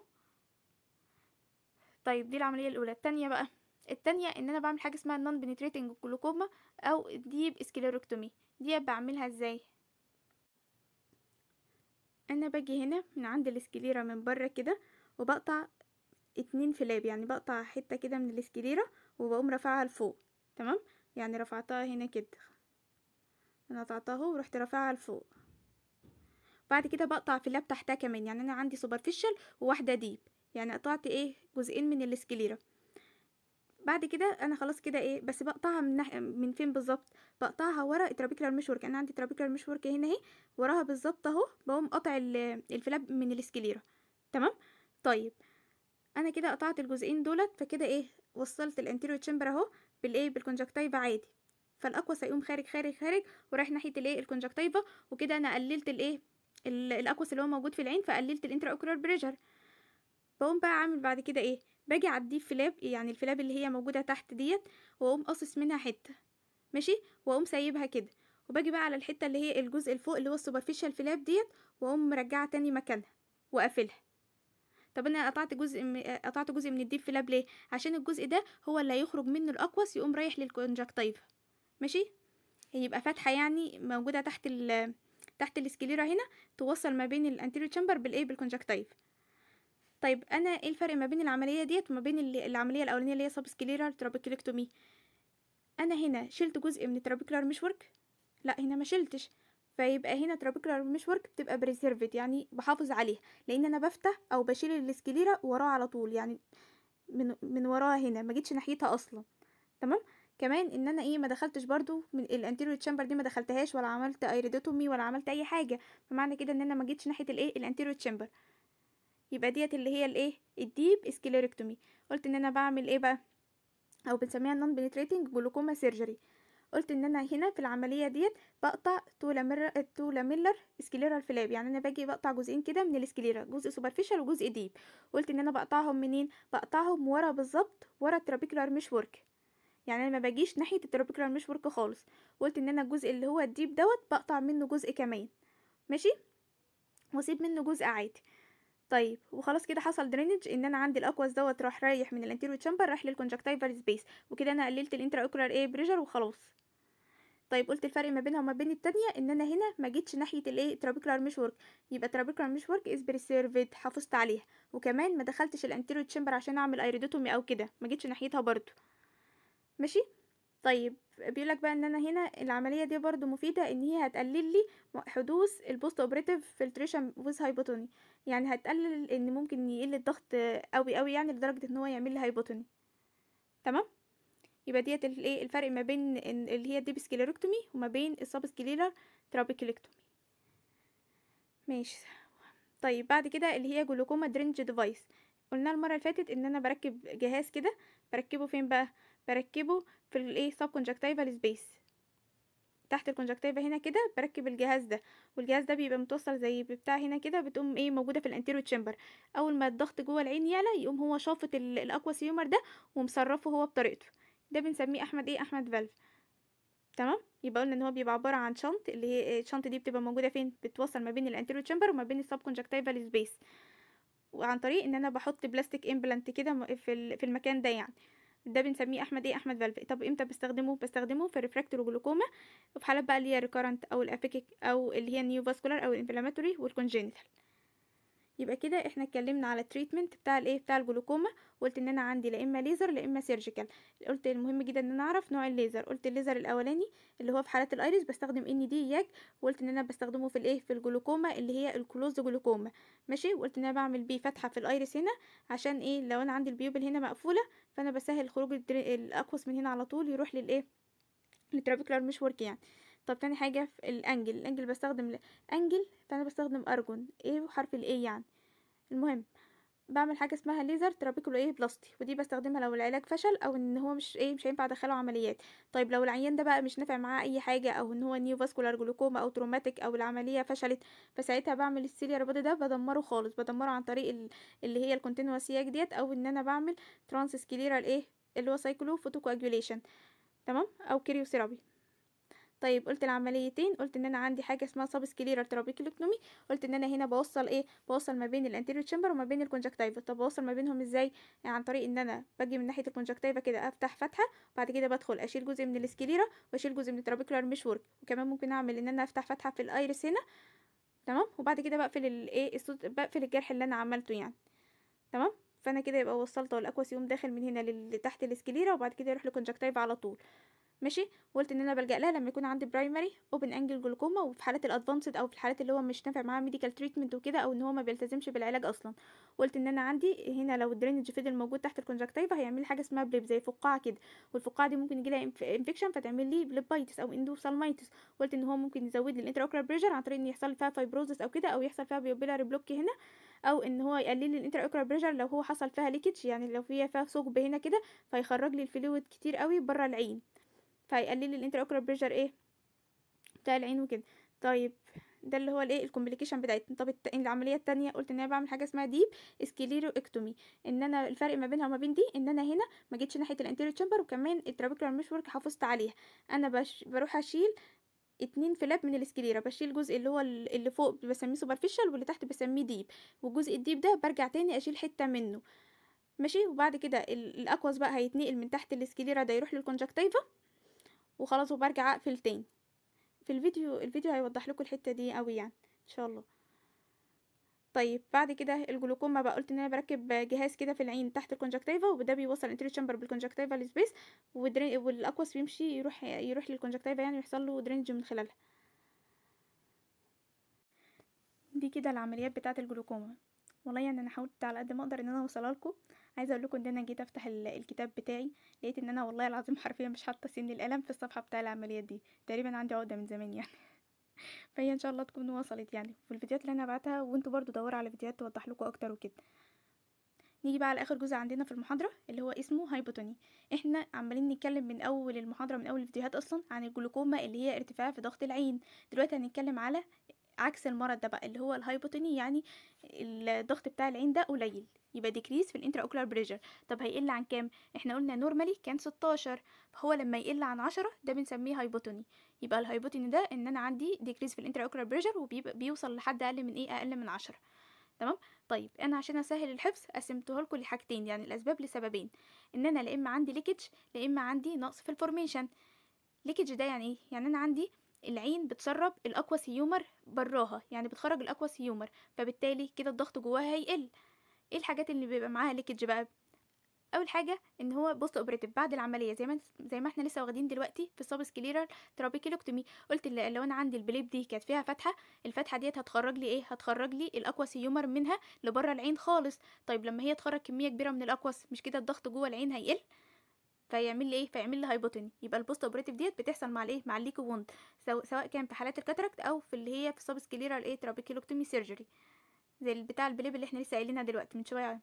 طيب دي العملية الأولى. التانية بقى التانية إن أنا بعمل حاجة اسمها non penetrating glaucoma أو deep sclerectomy دي بعملها إزاي؟ أنا باجي هنا من عند ال sclera من بره كده وبقطع اتنين flap يعني بقطع حتة كده من ال sclera وبقوم رافعها لفوق. تمام؟ يعني رفعتها هنا كده. أنا قطعتها ورحت رافعها لفوق. بعد كده بقطع flap تحتها كمان يعني أنا عندي superficial وواحدة deep يعني قطعت إيه جزئين من ال sclera بعد كده أنا خلاص كده إيه بس بقطعها من ناحية من فين بالظبط؟ بقطعها ورا ال trabecular meshwork أنا عندي trabecular meshwork هنا أهي وراها بالظبط أهو بقوم ال- ال flap من ال sclera تمام؟ طيب. أنا كده قطعت الجزئين دولت فكده إيه وصلت ال anterior chamber أهو بالإيه بال conjunctiva عادي. فال aqueous هيقوم خارج خارج خارج ورايح ناحية الإيه ال conjunctiva وكده أنا قللت الإيه ال- ال aqueous اللي هو موجود في العين فقللت ال intraocular pressure بقوم بقى عامل بعد كده إيه باجي ال deep flap يعني ال flap اللي هي موجودة تحت ديت وأقوم قاصص منها حتة ماشي؟ وأقوم سايبها كده وباجي بقى على الحتة اللي هي الجزء الفوق اللي هو ال superficial flap ديت وأقوم مرجعة تاني مكانها واقفلها طب أنا قطعت جزء. قطعت جزء من ال deep flap ليه؟ عشان الجزء ده هو اللي هيخرج منه ال aqueous يقوم رايح لل conjunctiva ماشي؟ يبقى فتحة يعني موجودة تحت ال تحت ال sclera هنا توصل ما بين ال anterior chamber بالايه بال conjunctiva طيب أنا إيه الفرق ما بين العملية ديت وما بين ال- العملية الأولانية اللي هي subscleral trabeculectomy أنا هنا شلت جزء من ال trabecular meshwork لا هنا ما شلتش. فيبقى هنا trabecular meshwork بتبقى preserved يعني بحافظ عليها. لأن أنا بفتح أو بشيل ال sclera وراه على طول يعني من من وراها هنا ما جيتش ناحيتها أصلا. تمام؟ كمان إن أنا إيه ما دخلتش برضو من ال anterior chamber دي ما دخلتهاش ولا عملت iridotomy ولا عملت أي حاجة. فمعنى كده إن أنا ما جيتش ناحية الايه ال anterior chamber يبقى ديت اللي هي الإيه؟ ال deep sclerectomy قلت إن أنا بعمل إيه بقى؟ أو بنسميها non-penetrating glaucoma surgery قلت إن أنا هنا في العملية ديت بقطع two lamellar two lamellar scleral flap يعني أنا باجي بقطع جزئين كده من ال sclera جزء superficial وجزء deep قلت إن أنا بقطعهم منين؟ بقطعهم ورا بالظبط ورا ال trabecular meshwork يعني أنا ما باجيش ناحية ال trabecular meshwork خالص. قلت إن أنا الجزء اللي هو ال deep دوت بقطع منه جزء كمان. ماشي؟ وأسيب منه جزء عادي. طيب وخلاص كده حصل drainage إن أنا عندي ال aqueous دوت راح رايح من ال anterior chamber راح لل conjunctival space وكده أنا قللت ال intraocular إيه pressure وخلاص. طيب قلت الفرق ما بينها وما بين التانية إن أنا هنا ما جيتش ناحية الايه trabecular meshwork يبقى trabecular meshwork is preserved حافظت عليها. وكمان ما دخلتش ال anterior chamber عشان أعمل iridotomy أو كده ما جيتش ناحيتها برضو. ماشي؟ طيب بيقولك بقى إن أنا هنا العملية دي برضو مفيدة إن هي هتقلل لي حدوث ال post-operative filtration with hypotony يعني هتقلل إن ممكن يقل الضغط قوي قوي يعني لدرجة إن هو يعمل لي hypotony تمام؟ يبقى ديت الايه الفرق ما بين اللي هي ال deep sclerectomy وما بين ال subscleral trabeculectomy ماشي. طيب بعد كده اللي هي glaucoma drainage device قلنا المرة اللي فاتت إن أنا بركب جهاز كده. بركبه فين بقى؟ بركبه في الايه subconjunctival space تحت ال conjunctiva هنا كده بركب الجهاز ده والجهاز ده بيبقى متوصل زي بتاع هنا كده بتقوم إيه موجودة في ال anterior chamber أول ما الضغط جوه العين يعلى يقوم هو شافط ال- ال aqueous humor ده ومصرفه هو بطريقته. ده بنسميه أحمد إيه؟ أحمد valve تمام؟ يبقى قلنا إن هو بيبقى عبارة عن shunt اللي هي ال shunt دي بتبقى موجودة فين؟ بتوصل ما بين ال anterior chamber وما بين ال subconjunctival space وعن طريق إن أنا بحط plastic implant كده في المكان ده يعني. ده بنسميه أحمد إيه؟ أحمد valve طب إمتى بستخدمه؟ بستخدمه في ال refractory glaucoma وفي حالات بقى اللي هي recurrent أو ال aphakic أو اللي هي ال neovascular أو ال inflammatory وال congenital يبقى كده إحنا اتكلمنا على ال treatment بتاع الإيه بتاع الجلوكوما قلت إن أنا عندي لا إما ليزر لا إما surgical قلت المهم جدا إن أنا أعرف نوع الليزر. قلت الليزر الأولاني اللي هو في حالات ال iris بستخدم Nd YAG. وقلت إن أنا بستخدمه في الإيه في الجلوكوما اللي هي ال closed glaucoma. ماشي؟ وقلت إن أنا بعمل بيه فتحة في ال iris هنا عشان إيه لو أنا عندي ال pupil هنا مقفولة فأنا بسهل خروج ال aqueous من هنا على طول يروح للإيه لل trabecular meshwork يعني. طب تاني حاجة في ال angle ال angle بستخدم angle فأنا بستخدم ارجون إيه وحرف الايه يعني. المهم بعمل حاجة اسمها laser trabeculo إيه plasty ودي بستخدمها لو العلاج فشل أو إن هو مش إيه مش هينفع أدخله عمليات. طيب لو العيان ده بقى مش نافع معاه أي حاجة أو إن هو neovascular glaucoma أو traumatic أو العملية فشلت فساعتها بعمل ال ciliary body ده بدمره خالص بدمره عن طريق ال- اللي هي ال continuous YAG ديت أو إن أنا بعمل trans-scleral إيه اللي هو cyclophotocoagulation تمام؟ أو cryotherapy. طيب قلت العمليتين قلت إن أنا عندي حاجة اسمها subscleral trabeculectomy قلت إن أنا هنا بوصل إيه بوصل ما بين ال anterior chamber وما بين ال conjunctiva طب بوصل ما بينهم إزاي؟ يعني عن طريق إن أنا باجي من ناحية ال conjunctiva كده أفتح فتحة بعد كده بدخل أشيل جزء من ال sclera وأشيل جزء من ال trabecular meshwork وكمان ممكن أعمل إن أنا أفتح فتحة في ال iris هنا تمام؟ وبعد كده بقفل الايه بقفل الجرح اللي أنا عملته يعني تمام؟ فأنا كده يبقى وصلت ال aqueous داخل من هنا لتحت ال sclera وبعد كده يروح لل conjunctiva على طول. ماشي؟ وقلت إن أنا بلجأ لها لما يكون عندي primary open angle glaucoma وفي حالات ال advanced أو في الحالات اللي هو مش نافع معاه medical treatment وكده أو إن هو ما بيلتزمش بالعلاج أصلا. قلت إن أنا عندي هنا لو ال drainage فضل موجود تحت ال conjunctiva هيعمل حاجة اسمها bleb زي فقاعة كده. والفقاعة دي ممكن يجي لها infection فتعمل لي blebitis أو endophthalmitis قلت إن هو ممكن يزود لي ال intraocular pressure عن طريق إن يحصل فيها fibrosis أو كده أو يحصل فيها pupillary block هنا أو إن هو يقلل لي ال intraocular pressure لو هو حصل فيها leakage يعني لو فيها فيها ثقب هنا كده فيخرج لي ال fluid كتير قوي بره العين. فهيقلل لي ال intraocular pressure إيه بتاع العين وكده. طيب ده اللي هو الايه ال complication بتاعتنا. طب العملية التانية قلت إن أنا بعمل حاجة اسمها deep sclerectomy إن أنا الفرق ما بينها وما بين دي إن أنا هنا ما جيتش ناحية ال anterior chamber وكمان ال trabecular meshwork حافظت عليها. أنا بش بروح أشيل اتنين flap من ال sclera بشيل الجزء اللي هو ال- اللي فوق بسميه superficial واللي تحت بسميه deep والجزء ال deep ده برجع تاني أشيل حتة منه. ماشي؟ وبعد كده ال- ال aqueous بقى هيتنقل من تحت ال sclera ده يروح لل conjunctiva وخلاص وبرجع أقفل تاني. في الفيديو الفيديو هيوضح لكم الحتة دي قوي يعني إن شاء الله. طيب بعد كده الجلوكوما بقى قلت إن أنا بركب جهاز كده في العين تحت ال conjunctiva وده بيوصل ال anterior chamber بال conjunctival space وال aqueous بيمشي يروح يروح لل conjunctiva يعني ويحصل له drainage من خلالها. دي كده العمليات بتاعة الجلوكوما. والله يعني أنا حاولت على قد ما أقدر إن أنا أوصلها لكم. عايزة أقول لكم إن أنا جيت أفتح ال- الكتاب بتاعي لقيت إن أنا والله العظيم حرفيا مش حاطة سن القلم في الصفحة بتاع العمليات دي. تقريبا عندي عقدة من زمان يعني. فهي إن شاء الله تكون وصلت يعني. في الفيديوهات اللي أنا بعتها وأنتوا برضو دوروا على فيديوهات توضح لكم أكتر وكده. نيجي بقى على آخر جزء عندنا في المحاضرة اللي هو اسمه hypotony. إحنا عمالين نتكلم من أول المحاضرة من أول الفيديوهات أصلا عن الجلوكوما اللي هي ارتفاع في ضغط العين. دلوقتي هنتكلم على عكس المرض ده بقى اللي هو ال hypotony يعني الضغط بتاع العين ده قليل. يبقى decrease في ال intraocular pressure طب هيقل عن كام؟ إحنا قلنا normally كان 16 فهو لما يقل عن 10 ده بنسميه hypotony يبقى ال hypotony ده إن أنا عندي decrease في ال intraocular pressure وبيبقى بيوصل لحد أقل من إيه؟ أقل من 10 تمام؟ طيب أنا عشان أسهل الحفظ قسمته لكم لحاجتين يعني الأسباب لسببين. إن أنا لا إما عندي leakage لا إما عندي نقص في ال formation leakage ده يعني إيه؟ يعني أنا عندي العين بتسرب ال aqueous humor براها يعني بتخرج ال aqueous humor فبالتالي كده الضغط جواها هيقل. إيه الحاجات اللي بيبقى معاها leakage بقى؟ أول حاجة إن هو postoperative بعد العملية زي ما زي ما إحنا لسه واخدين دلوقتي في ال subscleral trabeculectomy قلت لو أنا عندي ال bleb دي كانت فيها فتحه الفتحه ديت هتخرج لي إيه؟ هتخرج لي ال aqueous humor منها لبره العين خالص. طيب لما هي تخرج كمية كبيرة من ال aqueous مش كده الضغط جوه العين هيقل؟ فيعمل لي إيه؟ فيعمل لي hypotony يبقى ال postoperative ديت بتحصل مع الايه مع ال leaky wound سواء كان في حالات ال cataract أو في اللي هي في ال subscleral إيه؟ trabeculectomy surgery زي بتاع ال bleb اللي إحنا لسه قايلينها دلوقتي من شوية.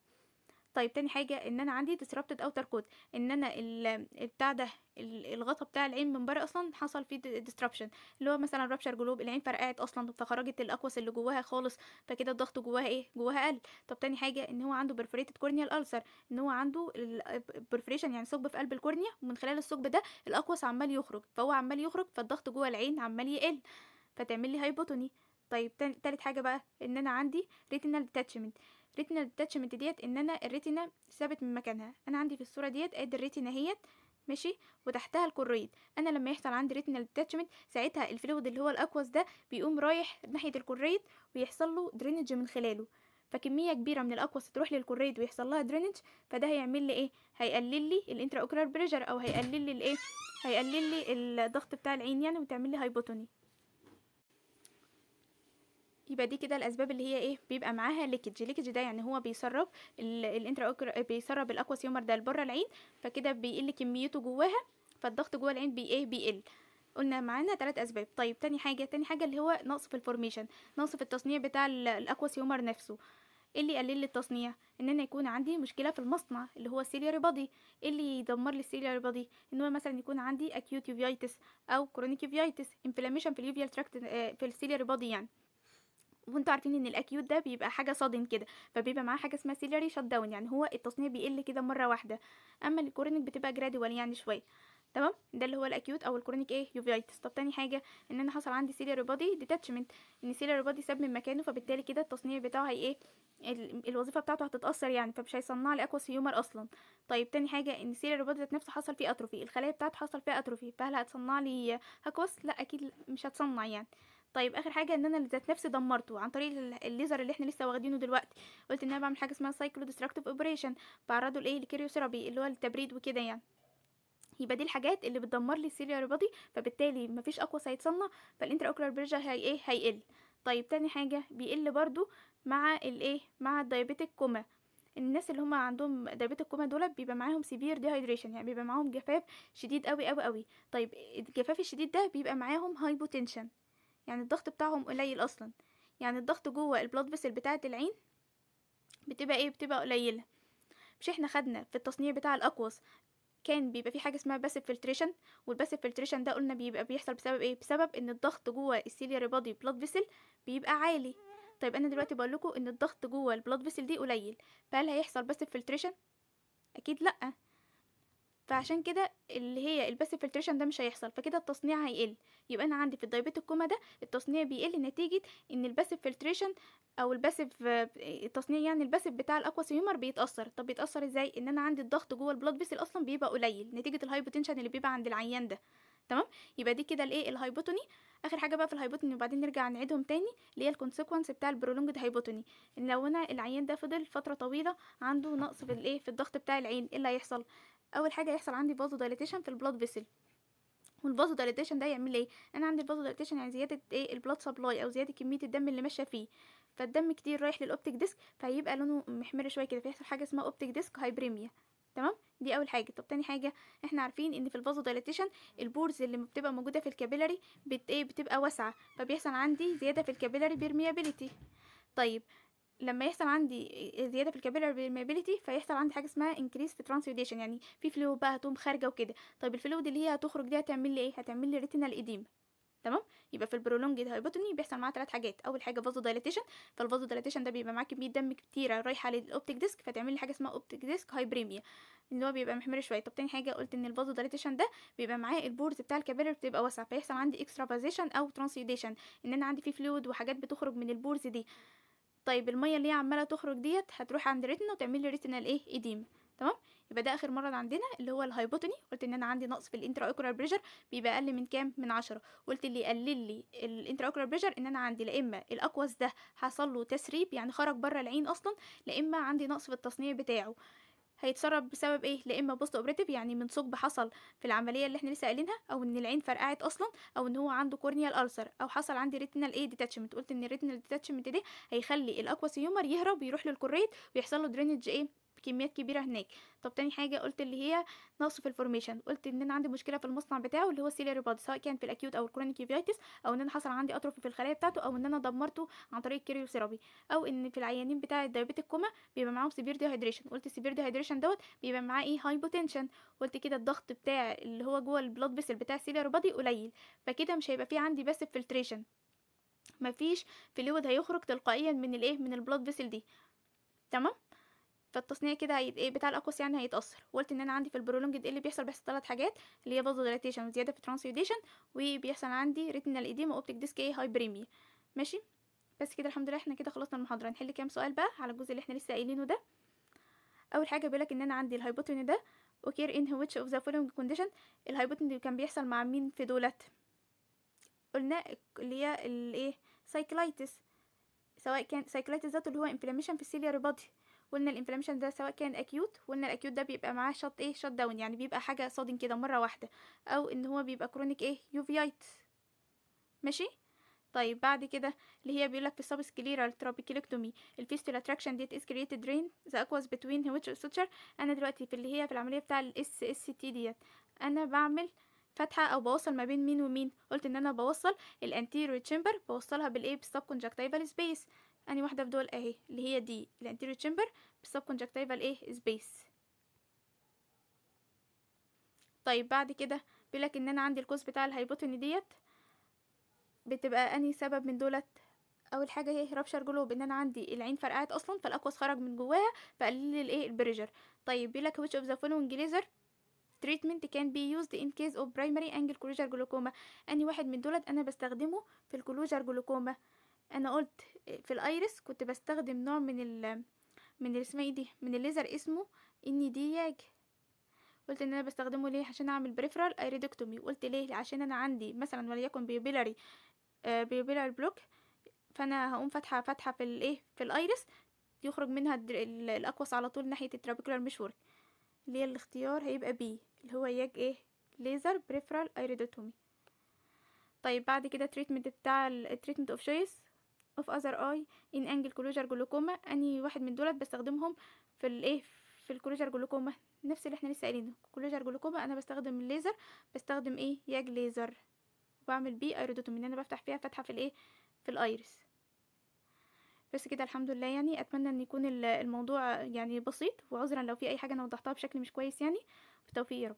طيب تاني حاجة إن أنا عندي disrupted outer coat. إن أنا ال- بتاع ده ال- الغطا بتاع العين من بره أصلا حصل فيه disruption. اللي هو مثلا rupture globe العين فرقعت أصلا فخرجت ال aqueous اللي جواها خالص فكده الضغط جواها إيه؟ جواها قل. طب تاني حاجة إن هو عنده perforated corneal ulcer. إن هو عنده perforation يعني ثقب في قلب ال cornea ومن خلال الثقب ده ال aqueous عمال يخرج. فهو عمال يخرج فالضغط جوه العين عمال يقل. فتعمل لي hypotony طيب تالت حاجة بقى إن أنا عندي retinal detachment. retinal detachment ديت إن أنا ال retina سابت من مكانها. أنا عندي في الصورة ديت ادي ال retina اهيت ماشي وتحتها ال choroid أنا لما يحصل عندي retinal detachment ساعتها ال fluid اللي هو ال aqueous ده بيقوم رايح ناحية ال choroid ويحصل له drainage من خلاله. فكمية كبيرة من ال aqueous تروح لل choroid ويحصل لها drainage فده هيعمل لي إيه؟ هيقلل لي ال intraocular pressure أو هيقلل لي الإيه؟ هيقلل لي الضغط بتاع العين يعني وتعمل لي hypotony يبقى دي كده الأسباب اللي هي إيه بيبقى معاها leakage leakage ده يعني هو بيسرب ال intra بيسرب ال aqueous humor ده لبره العين فكده بيقل كميته جواها فالضغط جوه العين بي إيه بيقل. قلنا معانا ثلاث أسباب. طيب تاني حاجة تاني حاجة اللي هو نقص في ال formation نقص في التصنيع بتاع ال- aqueous humor نفسه. إيه اللي يقلل التصنيع؟ إن أنا يكون عندي مشكلة في المصنع اللي هو ال ciliary body اللي يدمر لي ال ciliary body إن هو مثلا يكون عندي acute uveitis أو chronic uveitis inflammation في ال uveal tract في ال ciliary body يعني. وانتوا عارفين ان ال acute ده بيبقى حاجة sudden كده فبيبقى معاه حاجة اسمها ciliary shutdown يعني هو التصنيع بيقل كده مرة واحدة. أما ال chronic بتبقى gradual يعني شوية. تمام؟ ده اللي هو ال acute أو ال chronic إيه؟ uveitis طب تاني حاجة إن أنا حصل عندي ciliary body detachment إن ال ciliary body ساب من مكانه فبالتالي كده التصنيع بتاعه هي إيه؟ ال- الوظيفة بتاعته هتتأثر يعني فمش هيصنع لي aqueous humor أصلا. طيب تاني حاجة إن ال ciliary body ذات نفسه حصل فيه atrophy الخلايا بتاعته حصل فيها atrophy فهل هتصنع لي aqueous لا أكيد مش هتصنع يعني. طيب آخر حاجة إن أنا ذات نفسي دمرته عن طريق ال- الليزر اللي إحنا لسه واخدينه دلوقتي. قلت إن أنا بعمل حاجة اسمها cyclodestructive operation بعرضه لإيه؟ ل cryotherapy اللي هو التبريد وكده يعني. يبقى دي الحاجات اللي بتدمر لي ال ciliary body فبالتالي مفيش aqueous هيتصنع فال intraocular pressure هي إيه؟ هيقل. طيب تاني حاجة بيقل برضو مع الايه مع ال diabetic coma الناس اللي هم عندهم diabetic coma دول بيبقى معاهم severe dehydration يعني بيبقى معاهم جفاف شديد قوي قوي قوي طيب الجفاف الشديد ده بيبقى معاهم hypotension يعني الضغط بتاعهم قليل أصلا. يعني الضغط جوه ال blood vessel بتاعة العين بتبقى إيه؟ بتبقى قليلة. مش إحنا خدنا في التصنيع بتاع ال aqueous كان بيبقى في حاجة اسمها passive filtration وال passive filtration ده قلنا بيبقى بيحصل بسبب إيه؟ بسبب إن الضغط جوه ال ciliary body blood vessel بيبقى عالي. طيب أنا دلوقتي بقول لكم إن الضغط جوه ال blood vessel دي قليل. فهل هيحصل passive filtration أكيد لأ. فعشان كده اللي هي ال passive filtration ده مش هيحصل فكده التصنيع هيقل. يبقى أنا عندي في ال diabetic coma ده التصنيع بيقل نتيجة إن ال passive filtration أو ال passive التصنيع يعني ال passive بتاع ال aqueous humor بيتأثر. طب بيتأثر إزاي؟ إن أنا عندي الضغط جوه ال blood vessel أصلا بيبقى قليل نتيجة ال hypotension اللي بيبقى عند العيان ده. تمام؟ يبقى دي كده الإيه؟ ال hypotony. آخر حاجة بقى في ال hypotony وبعدين نرجع نعيدهم تاني اللي هي ال consequence بتاع ال prolonged hypotony. إن لو أنا العيان ده فضل فترة طويلة عنده نقص في الإيه؟ في الضغط بتاع العين إيه اللي هيحصل؟ أول حاجة يحصل عندي vasodilation في ال blood vessel وال vasodilation ده يعمل إيه؟ أنا عندي ال vasodilation يعني زيادة إيه؟ ال blood supply أو زيادة كمية الدم اللي ماشية فيه. فالدم كتير رايح لل optic disc فهيبقى لونه محمر شوية كده. فيحصل حاجة اسمها optic disc hyperemia تمام؟ دي أول حاجة. طب تاني حاجة إحنا عارفين إن في ال vasodilatation ال pores اللي بتبقى موجودة في ال capillary بت إيه؟ بتبقى واسعة. فبيحصل عندي زيادة في ال capillary permeability طيب لما يحصل عندي زيادة في ال capillary permeability فيحصل عندي حاجة اسمها increase في transudation يعني في fluid بقى هتقوم خارجة وكده. طيب ال fluid اللي هي هتخرج دي هتعمل لي إيه؟ هتعمل لي retinal edema تمام؟ يبقى في ال prolonged hypotony بيحصل معاه ثلاث حاجات. أول حاجة vasodilatation فال vasodilatation ده بيبقى معاه كمية دم كتيرة رايحة لل optic disc فتعمل لي حاجة اسمها optic disc hyperemia اللي هو بيبقى محمر شوية. طب تاني حاجة قلت إن ال vasodilatation ده بيبقى معاه ال pores بتاع ال capillary بتبقى واسعة فيحصل عندي extravasation أو transudation إن أنا عندي فيه fluid وحاجات بتخرج من ال pores دي. طيب المية اللي هي عمالة تخرج ديت هتروح عند retina وتعمل لي retinal إيه؟ edema تمام؟ يبقى ده آخر مرض عندنا اللي هو ال hypotony قلت إن أنا عندي نقص في ال intraocular pressure بيبقى أقل من كام؟ من عشرة. قلت اللي يقلل لي ال intraocular pressure إن أنا عندي لا إما ال aqueous ده حصل له تسريب يعني خرج بره العين أصلا لا إما عندي نقص في التصنيع بتاعه. هيتسرب بسبب إيه؟ لا إما post operative يعني من ثقب حصل في العملية اللي إحنا لسه قايلينها أو إن العين فرقعت أصلا أو إن هو عنده corneal ulcer أو حصل عندي retinal إيه detachment قلت إن ال retinal detachment دي هيخلي ال aqueous humor يهرب ويروح لل choroid ويحصل له drainage إيه؟ بكميات كبيرة هناك. طب تاني حاجة قلت اللي هي نقص في ال formation قلت إن أنا عندي مشكلة في المصنع بتاعه اللي هو ال ciliary body سواء كان في ال acute أو ال chronic uveitis أو إن أنا حصل عندي atrophy في الخلايا بتاعته أو إن أنا دمرته عن طريق ال cryotherapy أو إن في العيانين بتاع ال diabetic coma بيبقى معاهم severe dehydration قلت ال severe dehydration دوت بيبقى معاه إيه؟ hypotension قلت كده الضغط بتاع اللي هو جوه ال blood vessel بتاع ال ciliary body قليل. فكده مش هيبقى في عندي بس filtration مفيش fluid هيخرج تلقائيا من الإيه؟ من ال blood vessel دي. تمام؟ فالتصنيع كده هي... إيه بتاع ال aqueous يعني هيتأثر. وقلت إن أنا عندي في ال prolonged إيه اللي بيحصل؟ بيحصل ثلاث حاجات اللي هي vasodilatation وزيادة في transudation وبيحصل عندي retinal edema optic disc إيه hyperemia. ماشي؟ بس كده الحمد لله إحنا كده خلصنا المحاضرة. نحل كام سؤال بقى على الجزء اللي إحنا لسه قايلينه ده؟ أول حاجة بيقولك إن أنا عندي ال hypotony ده occur in which of the following condition. ال hypotony كان بيحصل مع مين في دولت؟ قلنا اللي هي الايه cyclitis. سواء كان cyclitis ده اللي هو inflammation في ال ciliary body قلنا ال inflammation ده سواء كان acute قلنا ال acute ده بيبقى معاه shut إيه shut down يعني بيبقى حاجة sudden كده مرة واحدة أو إن هو بيبقى chronic إيه uveitis ماشي؟ طيب بعد كده اللي هي بيقولك في ال subscleral trabeculectomy ال fistula tract ديت is created drain the aqueous between which structure. أنا دلوقتي في اللي هي في العملية بتاع ال SST ديت. أنا بعمل فتحة أو بوصل ما بين مين ومين. قلت إن أنا بوصل ال anterior chamber بوصلها بالإيه بال subconjunctival space أني واحدة في دول اهي اللي هي دي ال anterior chamber بال subconjunctival إيه space طيب بعد كده بيقولك إن أنا عندي ال cause بتاع ال hypotony ديت بتبقى انهي سبب من دولت. أول حاجة هي rupture globe إن أنا عندي العين فرقعت أصلا فال aqueous خرج من جواها فقلل الايه ال pressure طيب بيقولك which of the following laser treatment can be used in case of primary angle closure glaucoma أني واحد من دولت أنا بستخدمه في ال closure glaucoma أنا قلت في ال iris كنت بستخدم نوع من ال من اسمها إيه دي من الليزر اسمه Nd:YAG قلت إن أنا بستخدمه ليه؟ عشان أعمل peripheral iridectomy قلت ليه؟ عشان أنا عندي مثلا وليكن pupillary آه pupillary block فأنا هقوم فاتحة فتحه في الإيه؟ في ال iris يخرج منها ال aqueous على طول ناحية ال trabecular meshwork اللي الاختيار هيبقى B اللي هو YAG إيه؟ laser peripheral iridotomy طيب بعد كده treatment بتاع ال treatment of choice of other اي ان angle closure glaucoma اني واحد من دولت بستخدمهم في الايه في ال closure glaucoma نفس اللي إحنا لسه قايلينه. closure glaucoma أنا بستخدم الليزر بستخدم إيه؟ YAG laser وبعمل بيه iridotomy ان أنا بفتح فيها فتحة في الايه في ال iris بس كده الحمد لله يعني. أتمنى إن يكون الموضوع يعني بسيط وعذرا لو في أي حاجة أنا وضحتها بشكل مش كويس يعني. بالتوفيق يا رب.